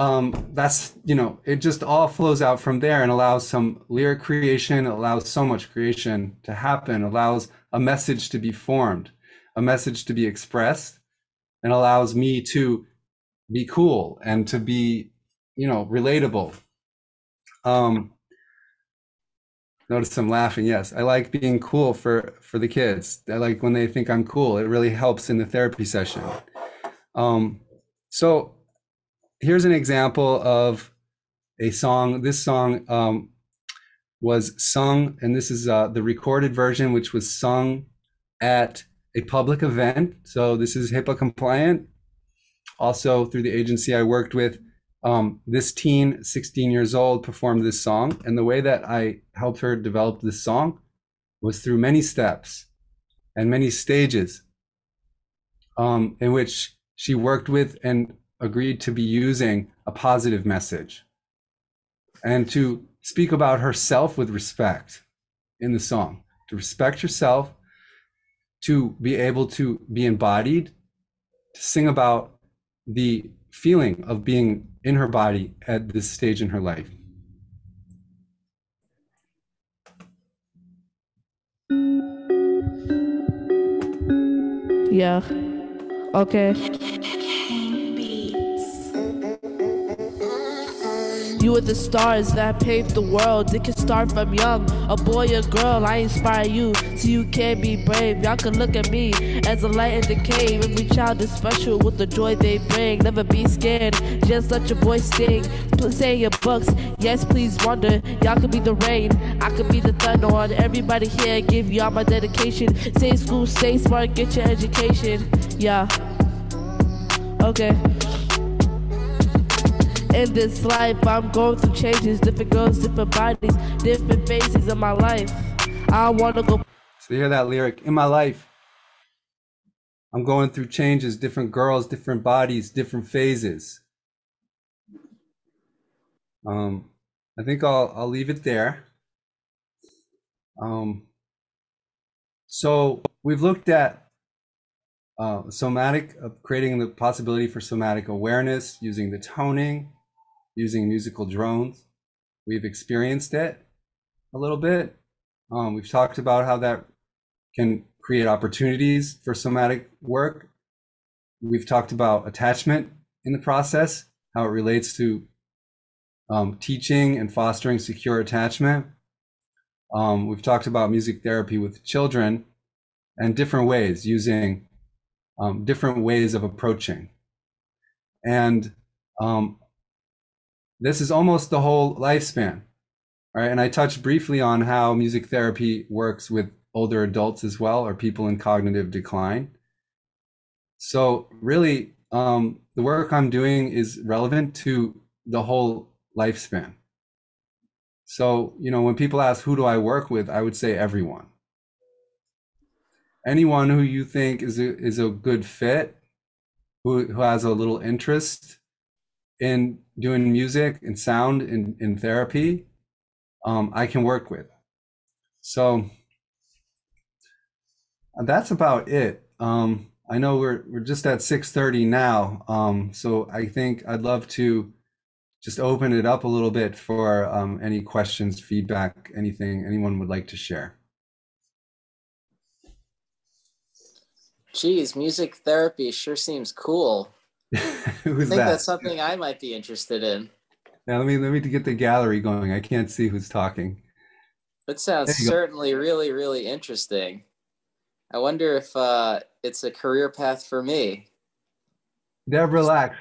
um, that's, you know, it just all flows out from there and allows some lyric creation, allows so much creation to happen, allows a message to be formed, a message to be expressed, and allows me to be cool and to be you know relatable. Um notice i'm laughing yes. I like being cool for for the kids. I like when they think i'm cool. It really helps in the therapy session. Um so here's an example of a song this song um was sung and this is uh, the recorded version which was sung at a public event so this is HIPAA compliant also, through the agency I worked with, um, this teen, 16 years old, performed this song. And the way that I helped her develop this song was through many steps and many stages um, in which she worked with and agreed to be using a positive message and to speak about herself with respect in the song, to respect herself, to be able to be embodied, to sing about the feeling of being in her body at this stage in her life. Yeah. Okay. You are the stars that paved the world. It can start from young, a boy or girl. I inspire you so you can be brave. Y'all can look at me as a light in the cave. Every child is special with the joy they bring. Never be scared, just let your voice sing. Say your books, yes, please wonder. Y'all could be the rain, I could be the thunder. On everybody here, give y'all my dedication. Stay school, stay smart, get your education. Yeah. Okay. In this life, I'm going through changes, different girls, different bodies, different phases of my life. I wanna go. So you hear that lyric in my life. I'm going through changes, different girls, different bodies, different phases. Um, I think I'll I'll leave it there. Um, so we've looked at uh, somatic, uh, creating the possibility for somatic awareness using the toning, using musical drones. We've experienced it a little bit. Um, we've talked about how that can create opportunities for somatic work. We've talked about attachment in the process, how it relates to um, teaching and fostering secure attachment. Um, we've talked about music therapy with children and different ways, using um, different ways of approaching. And um, this is almost the whole lifespan. All right. And I touched briefly on how music therapy works with older adults as well, or people in cognitive decline. So, really, um, the work I'm doing is relevant to the whole lifespan. So, you know, when people ask, who do I work with? I would say everyone. Anyone who you think is a, is a good fit, who, who has a little interest in doing music and sound in, in therapy, um, I can work with. So that's about it. Um, I know we're we're just at 6:30 now, um, so I think I'd love to just open it up a little bit for um, any questions, feedback, anything anyone would like to share. Geez, music therapy sure seems cool. Who's I think that? that's something I might be interested in. Yeah, let me let me get the gallery going. I can't see who's talking. That sounds There you go. certainly really, really interesting. I wonder if uh, it's a career path for me. Deb, relax.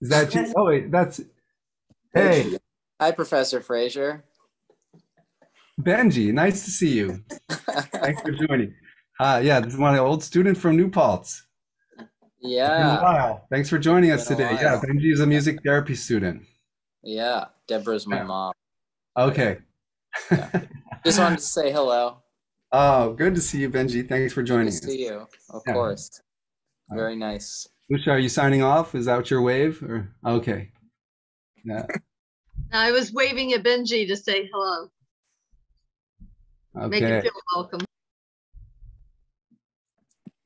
Is that you? Oh wait, that's hey Hi, Professor Fraser. Benji. Nice to see you. Thanks for joining. Uh, yeah, this is my old student from New Paltz. Been a yeah, while. Thanks for joining us today. Yeah. Benji is a music therapy student. yeah. Deborah's my Yeah. mom. Okay. Just wanted to say hello. Oh, good to see you, Benji. Thanks for Good joining to us. see you. Of Yeah. course. Very nice. Lucia, are you signing off? Is that your wave? Or okay. Yeah. I was waving at Benji to say hello. Okay. Make him feel welcome.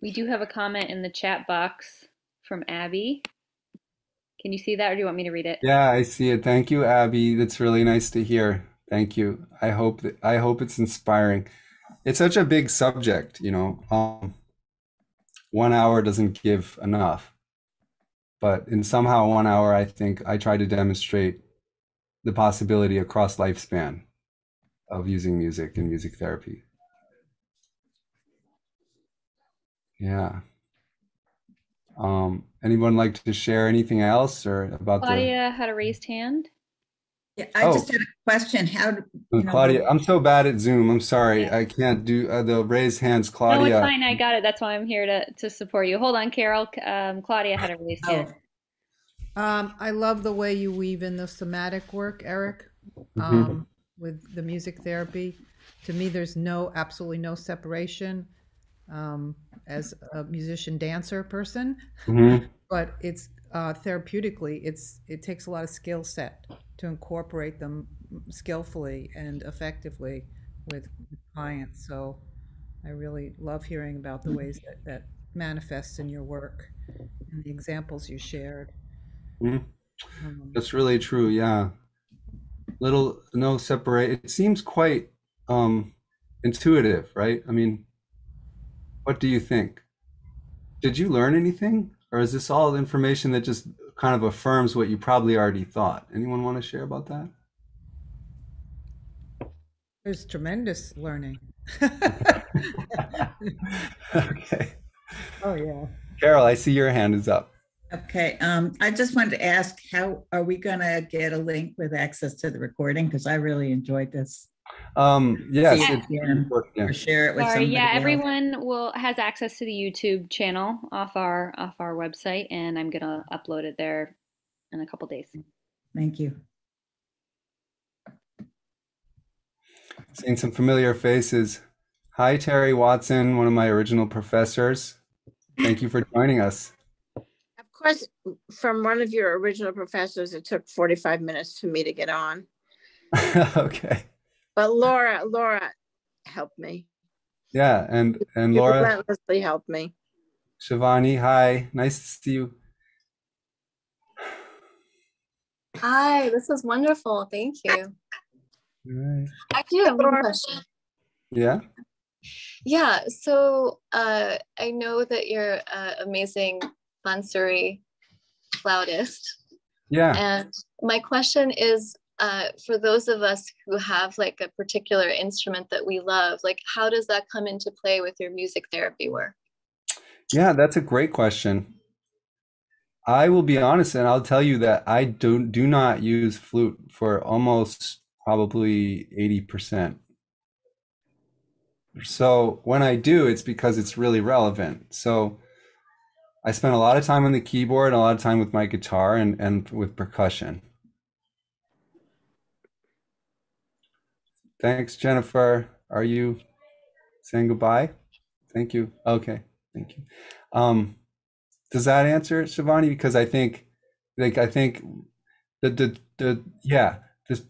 We do have a comment in the chat box from Abby. Can you see that or do you want me to read it? Yeah, I see it. Thank you, Abby. That's really nice to hear. Thank you. I hope that I hope it's inspiring. It's such a big subject, you know. Um, one hour doesn't give enough. But in somehow one hour, I think I try to demonstrate the possibility across lifespan of using music and music therapy. Yeah. Um, anyone like to share anything else or about the Claudia had a raised hand. Yeah, I Oh. just had a question. How, do- you know, Claudia, I'm so bad at Zoom. I'm sorry. I can't do uh, the raise hands, Claudia. No, it's Claudia. fine. I got it. That's why I'm here to, to support you. Hold on, Carol. Um, Claudia had a raised oh, hand. Um, I love the way you weave in the somatic work, Eric, Mhm. um, with the music therapy. To me, there's no, absolutely no separation um, as a musician dancer person, Mhm. but it's uh, therapeutically, it's it takes a lot of skill set to incorporate them skillfully and effectively with clients. So I really love hearing about the ways that that manifests in your work and the examples you shared. Mhm. Um, That's really true. Yeah. Little, no separate. It seems quite um, intuitive, right? I mean, what do you think? Did you learn anything? Or is this all information that just kind of affirms what you probably already thought? Anyone want to share about that? There's tremendous learning. okay. Oh, yeah. Carol, I see your hand is up. okay. Um, I just wanted to ask, how are we gonna get a link with access to the recording? Because I really enjoyed this. Um, yes, See it it's again, yeah. Share it with Sorry, yeah, else. everyone will has access to the YouTube channel off our off our website, and I'm gonna upload it there in a couple days. Thank you. Seeing some familiar faces. Hi, Terry Watson, one of my original professors. Thank you for joining us. Of course, from one of your original professors, it took 45 minutes for me to get on. okay. But Laura, Laura helped me. Yeah, and and She Laura relentlessly helped me. Shivani, hi. Nice to see you. Hi, this was wonderful. Thank you. All right. I do have one question. Yeah. Yeah, so uh, I know that you're an amazing Bansuri flautist, Yeah. and my question is, uh, for those of us who have like a particular instrument that we love, like how does that come into play with your music therapy work? Yeah, that's a great question. I will be honest and I'll tell you that I do do not use flute for almost probably 80%. So when I do, it's because it's really relevant. So I spend a lot of time on the keyboard, a lot of time with my guitar and, and with percussion. Thanks, Jennifer. Are you saying goodbye? Thank you. Okay, thank you. Um, does that answer, Shivani? Because I think, like, I think the the the yeah, the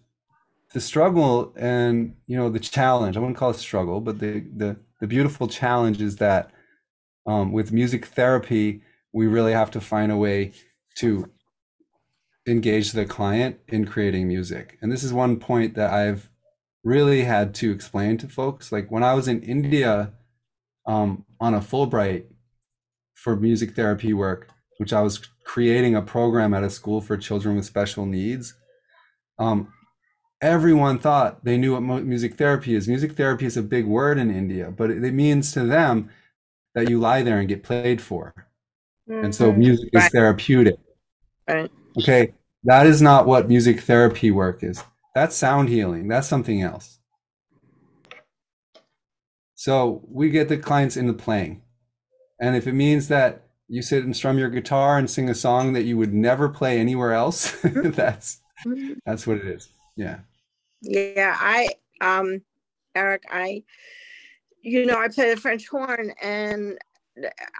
the struggle and you know the challenge. I wouldn't call it struggle, but the the the beautiful challenge is that um, with music therapy, we really have to find a way to engage the client in creating music. And this is one point that I've really had to explain to folks. Like when I was in India um, on a Fulbright for music therapy work, which I was creating a program at a school for children with special needs. Um, everyone thought they knew what music therapy is. Music therapy is a big word in India, but it, it means to them that you lie there and get played for. Mm-hmm. And so mm-hmm. music is therapeutic. Right. Okay. That is not what music therapy work is. That's sound healing. That's something else. So we get the clients into playing. And if it means that you sit and strum your guitar and sing a song that you would never play anywhere else, that's mm-hmm. that's what it is. Yeah. Yeah, I um Eric, I you know, I play the French horn and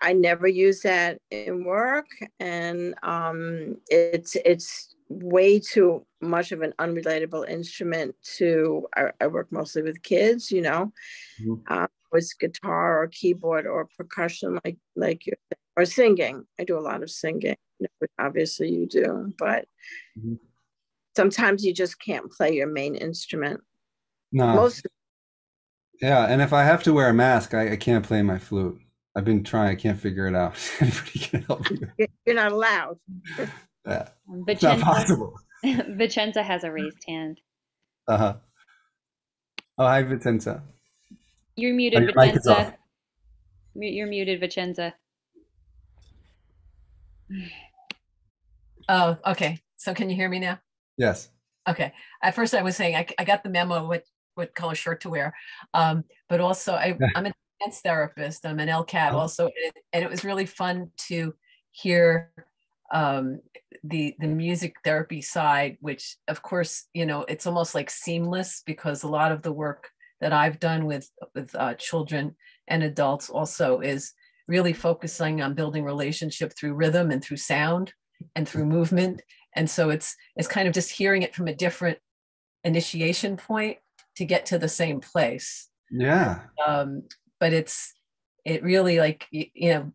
I never use that in work and um it's it's way too much of an unrelatable instrument to I, I work mostly with kids, you know. Mm-hmm. Um, with guitar or keyboard or percussion like like you or singing. I do a lot of singing, which obviously you do, but mm-hmm. sometimes you just can't play your main instrument. No. Most yeah, and if I have to wear a mask, I, I can't play my flute. I've been trying. I can't figure it out. Anybody can help me? You're not allowed. yeah, Vicenza, it's not possible. Vicenza has a raised hand. Uh huh. Oh, hi, Vicenza. You're muted, oh, your Vicenza. You're muted, Vicenza. Oh, okay. So can you hear me now? Yes. Okay. At first, I was saying I, I got the memo what what color shirt to wear, um, but also I, I'm a dance therapist. I'm an LCAT oh. also, and it, and it was really fun to hear um, the the music therapy side, which of course you know it's almost like seamless because a lot of the work that I've done with with uh, children and adults also is really focusing on building relationship through rhythm and through sound and through movement. And so it's it's kind of just hearing it from a different initiation point to get to the same place. Yeah. Um but it's it really like you, you know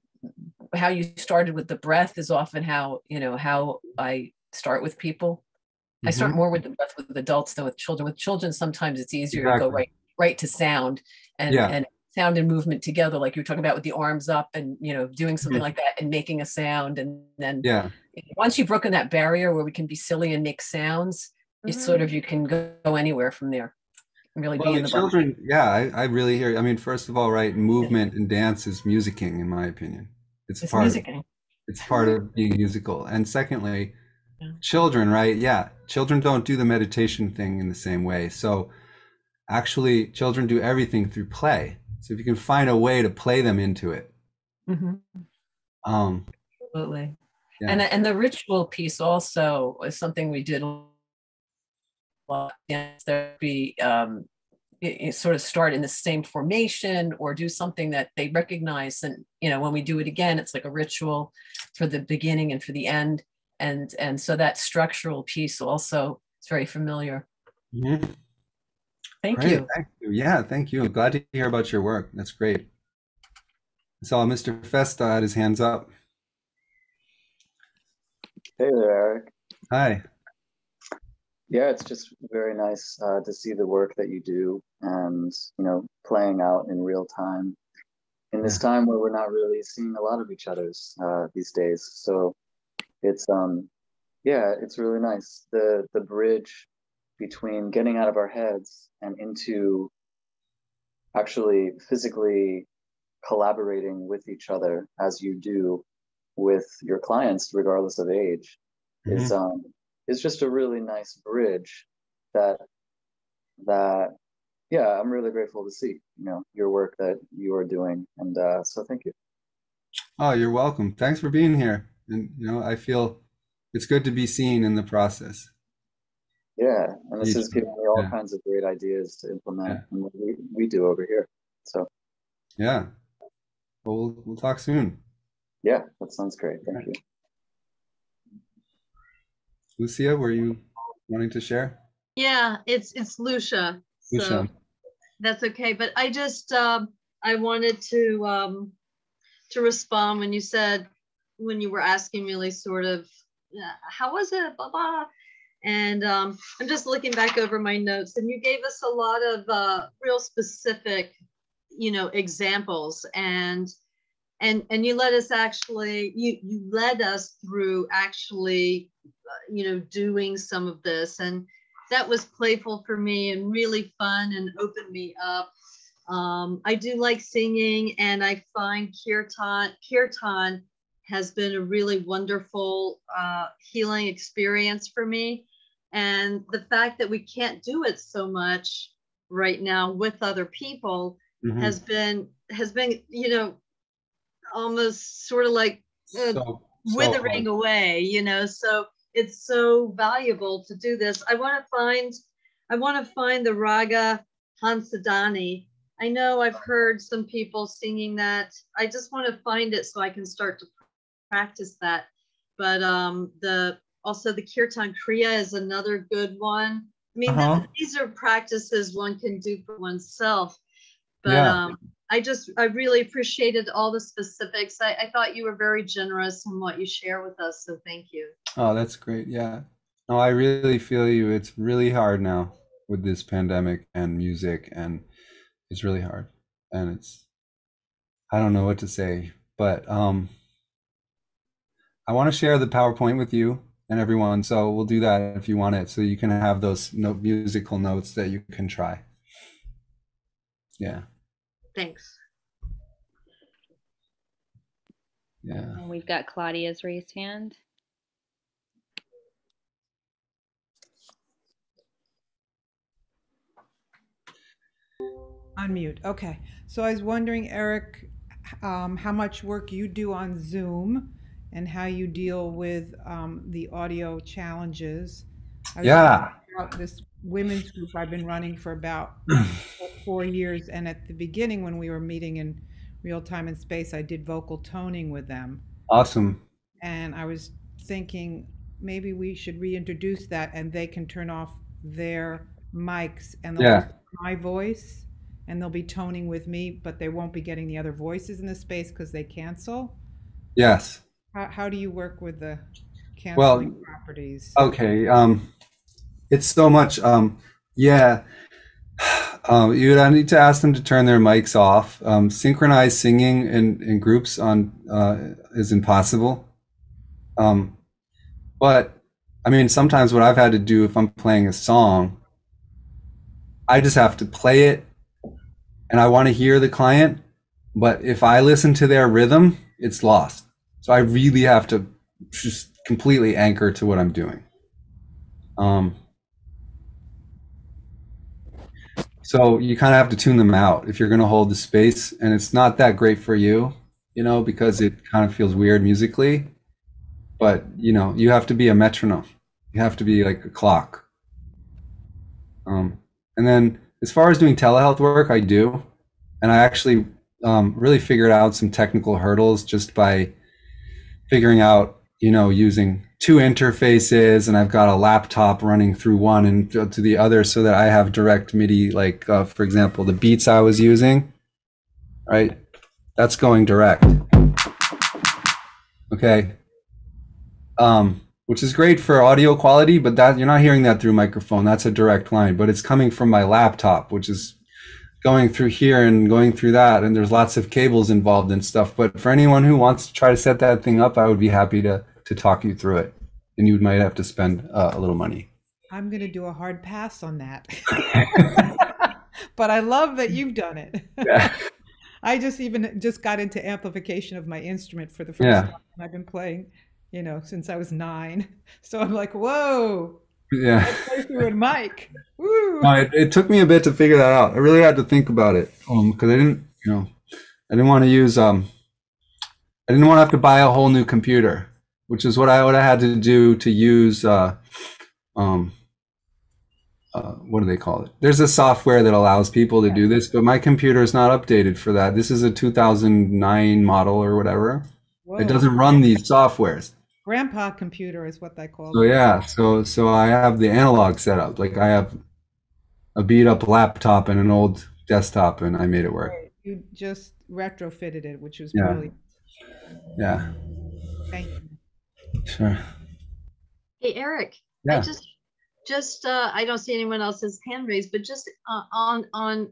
how you started with the breath is often how you know how i start with people mm-hmm. i start mm-hmm. more with the breath with adults than with children with children sometimes it's easier exactly. to go right right to sound and yeah. and sound and movement together like you were talking about with the arms up and you know doing something mm-hmm. like that and making a sound and then yeah once you've broken that barrier where we can be silly and make sounds mm-hmm. it's sort of you can go, go anywhere from there really well, be the children body. yeah I, I really hear i mean first of all right movement and dance is musicking in my opinion it's, it's part. Of, it's part of being musical and secondly yeah. children right yeah children don't do the meditation thing in the same way so actually children do everything through play so if you can find a way to play them into it mm-hmm. um absolutely yeah. and and the ritual piece also is something we did a lot dance therapy um sort of start in the same formation or do something that they recognize and you know when we do it again it's like a ritual for the beginning and for the end and and so that structural piece also is very familiar mm-hmm. Thank great, you. Thank you. Yeah, thank you. Glad to hear about your work. That's great. I saw Mr. Festa had his hands up. Hey there, Eric. Hi. Yeah, it's just very nice uh, to see the work that you do and, you know, playing out in real time in this time where we're not really seeing a lot of each other's uh, these days. So it's, um, yeah, it's really nice. The, the bridge between getting out of our heads and into actually physically collaborating with each other as you do with your clients regardless of age mm-hmm. is um is just a really nice bridge that that yeah i'm really grateful to see you know your work that you are doing and uh so thank you oh you're welcome thanks for being here and you know i feel it's good to be seen in the process Yeah, and this You- has given me all yeah. kinds of great ideas to implement in what we, we do over here. So Yeah. Well, we'll, we'll talk soon. yeah, that sounds great. Thank you. Lucia, were you wanting to share? Yeah, it's it's Lucia. So that's okay. But I just um I wanted to um to respond when you said when you were asking really sort of how was it blah blah and um I'm just looking back over my notes and you gave us a lot of uh real specific you know examples and and and you let us actually you you led us through actually uh, you know doing some of this and that was playful for me and really fun and opened me up um, i do like singing and i find kirtan kirtan has been a really wonderful uh, healing experience for me and the fact that we can't do it so much right now with other people Mhm. has been has been you know almost sort of like uh, So- so withering hard. away you know so it's so valuable to do this. I want to find i want to find the raga Hansadhwani. I know i've heard some people singing that. I just want to find it so i can start to practice that. But um the also the kirtan kriya is another good one. I mean Uh-huh. these are practices one can do for oneself. But Yeah. um I just, I really appreciated all the specifics. I, I thought you were very generous in what you share with us. So thank you. Oh, that's great. Yeah. No, I really feel you. It's really hard now with this pandemic and music, and it's really hard. And it's, I don't know what to say, but um, I want to share the PowerPoint with you and everyone. So we'll do that if you want it, so you can have those note musical notes that you can try. Yeah. Thanks. Yeah. And we've got Claudia's raised hand. Unmute. Okay. So I was wondering, Eric, um, how much work you do on Zoom and how you deal with um, the audio challenges. I was Yeah. About this women's group I've been running for about four years, and at the beginning, when we were meeting in real time and space, I did vocal toning with them. Awesome. And I was thinking maybe we should reintroduce that and they can turn off their mics and they'll Yeah. my voice and they'll be toning with me, but they won't be getting the other voices in the space because they cancel. Yes. How, how do you work with the Well, canceling properties? Okay. Um, it's so much. Um, yeah. Um, you would need to ask them to turn their mics off. Um, synchronized singing in, in groups on uh, is impossible. Um, but I mean, sometimes what I've had to do if I'm playing a song, I just have to play it, and I want to hear the client. But if I listen to their rhythm, it's lost. So I really have to just completely anchor to what I'm doing. Um, so you kind of have to tune them out if you're going to hold the space, and it's not that great for you, you know, because it kind of feels weird musically. But you know, you have to be a metronome. You have to be like a clock. Um, and then as far as doing telehealth work, I do, and I actually um, really figured out some technical hurdles just by figuring out, you know, using two interfaces, and I've got a laptop running through one and to the other, so that I have direct MIDI. Like, uh, for example, the beats I was using, right? That's going direct. Okay. Um, which is great for audio quality, but that you're not hearing that through microphone. That's a direct line, but it's coming from my laptop, which is going through here and going through that, and there's lots of cables involved and stuff. But for anyone who wants to try to set that thing up, I would be happy to to talk you through it, and you might have to spend uh, a little money. I'm going to do a hard pass on that. but I love that you've done it. Yeah. I just even just got into amplification of my instrument for the first Yeah. time. I've been playing, you know, since I was nine. So I'm like, whoa, Yeah. I play through a mic. Woo. No, it, it took me a bit to figure that out. I really had to think about it because I didn't, you know, I didn't want to use um, I didn't want to have to buy a whole new computer, which is what I would have had to do to use uh, um, uh, what do they call it? There's a software that allows people to do this, but my computer is not updated for that. This is a 2009 model or whatever. Whoa. It doesn't run these softwares. Grandpa computer is what they call So it. yeah, so so I have the analog setup. Like I have a beat up laptop and an old desktop, and I made it work. You just retrofitted it, which was Yeah. brilliant. Yeah, Thank you. Sure. Hey, Eric. Yeah. I just, just, uh, I don't see anyone else's hand raised, but just uh, on, on,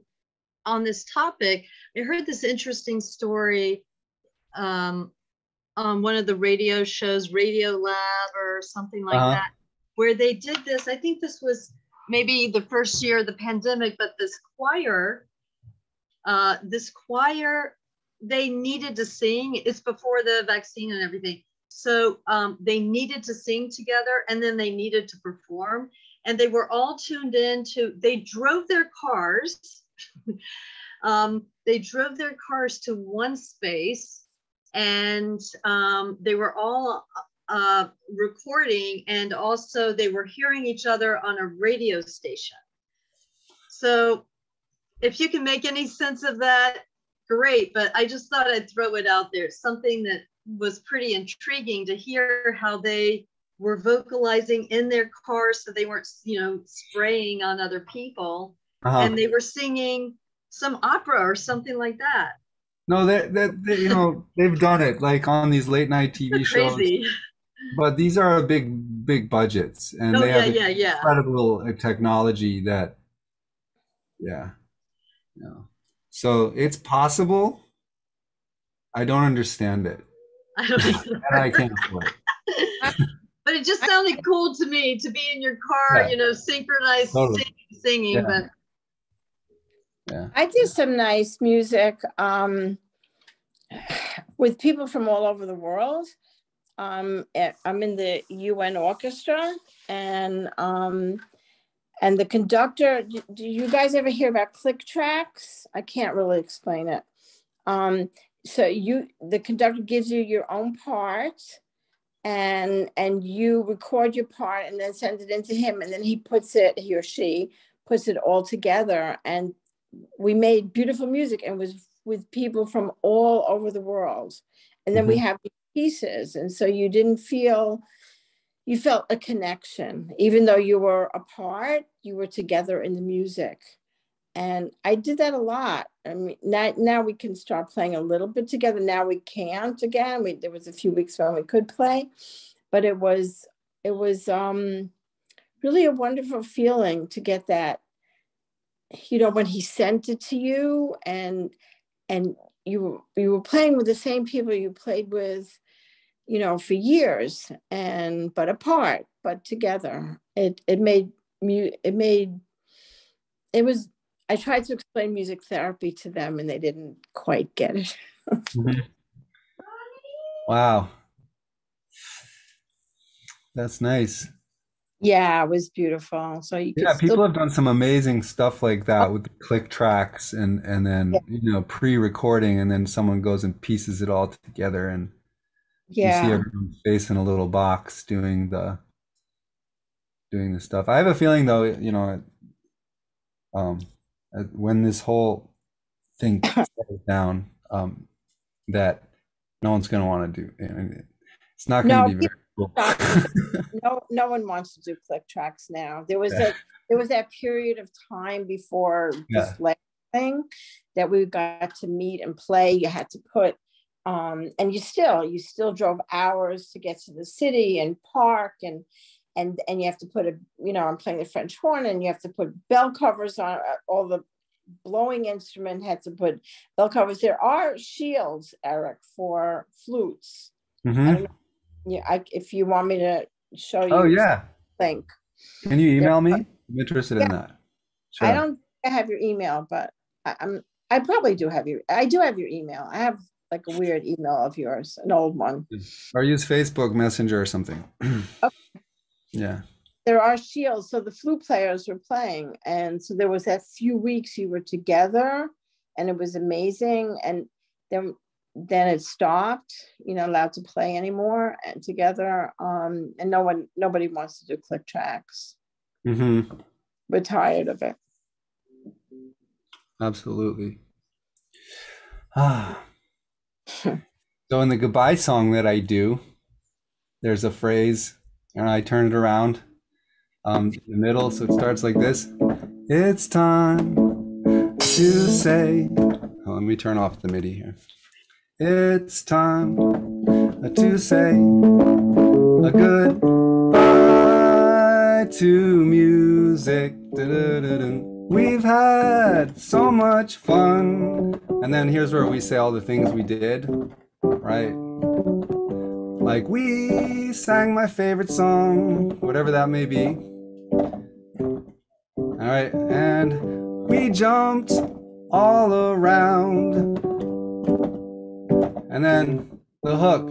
on this topic, I heard this interesting story um, on one of the radio shows, Radio Lab or something like Uh-huh. that, where they did this. I think this was maybe the first year of the pandemic, but this choir, uh, this choir, they needed to sing. It's before the vaccine and everything. So um, they needed to sing together and then they needed to perform. And they were all tuned in to, they drove their cars. um, they drove their cars to one space and um, they were all uh, recording and also they were hearing each other on a radio station. So if you can make any sense of that, great. But I just thought I'd throw it out there. Something that was pretty intriguing to hear how they were vocalizing in their cars so they weren't, you know, spraying on other people. Uh-huh. And they were singing some opera or something like that. No, that that they, you know they've done it like on these late night TV shows. Crazy. But these are big big budgets, and Oh, they have yeah, yeah, yeah. incredible uh, technology that, yeah, yeah. So it's possible. I don't understand it, I don't either. I can't afford it. But it just sounded cool to me to be in your car, Yeah. you know, synchronized Totally. sing, singing. Yeah. But Yeah. I did some nice music um, with people from all over the world. Um, I'm in the UN orchestra, and um, and the conductor. Do you guys ever hear about click tracks? I can't really explain it. So you, the conductor gives you your own part, and and you record your part, and then send it into him, and then he puts it, he or she puts it all together, and we made beautiful music and was with people from all over the world. And then we Mhm. have pieces. And so you didn't feel you felt a connection. Even though you were apart you were together in the music and i did that a lot. I mean now, now we can start playing a little bit together. Now we can't again. We, there was a few weeks when we could play but it was it was um really a wonderful feeling to get that you know when he sent it to you and and you you were playing with the same people you played with you know for years and but apart but together. It it made it made it was i tried to explain music therapy to them and they didn't quite get it Mhm. Wow, that's nice. yeah it was beautiful so you Yeah, people still have done some amazing stuff like that with the click tracks and and then you know pre-recording and then someone goes and pieces it all together and you see yeah everyone's face in a little box doing the doing the stuff. I have a feeling though, you know, um, when this whole thing settles down, um, that no one's going to want to do. It's not going No, to be very cool. no no one wants to do click tracks now there was Yeah. a there was that period of time before Yeah. this last thing that we got to meet and play you had to put um and you still you still drove hours to get to the city and park and and and you have to put a you know i'm playing the french horn and you have to put bell covers on uh, all the blowing instrument had to put bell covers there are shields eric for flutes I Mhm. don't. Yeah, I, if you want me to show you. Oh yeah. Link. Can you email me? I'm interested in Yeah. that. I don't have your email, but I, I'm. I probably do have your. I do have your email. I have like a weird email of yours, an old one. Or use Facebook Messenger or something. Yeah. There are shields, so the flute players were playing, and so there was that few weeks you were together, and it was amazing. And then then it stopped. You know, allowed to play anymore and together. Um, and no one, nobody wants to do click tracks. Mm-hmm. we're tired of it. Absolutely. Ah. So in the goodbye song that I do, there's a phrase, and I turn it around um, in the middle, so it starts like this. It's time to say. Oh, let me turn off the MIDI here. It's time to say a goodbye to music. We've had so much fun. And then here's where we say all the things we did, right? Like we sang my favorite song, whatever that may be. All right, and we jumped all around. And then the hook.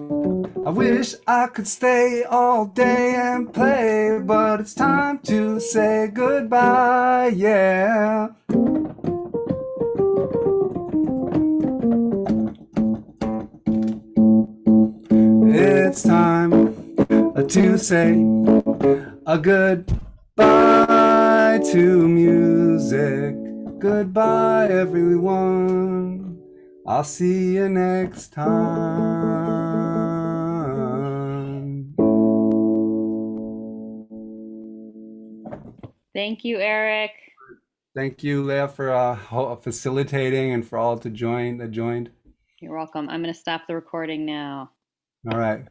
I wish I could stay all day and play, but it's time to say goodbye, yeah. To say a goodbye to music. Goodbye, everyone. I'll see you next time. Thank you, Eric. Thank you, Leah, for uh, facilitating and for all to join that joined. You're welcome. I'm going to stop the recording now. All right.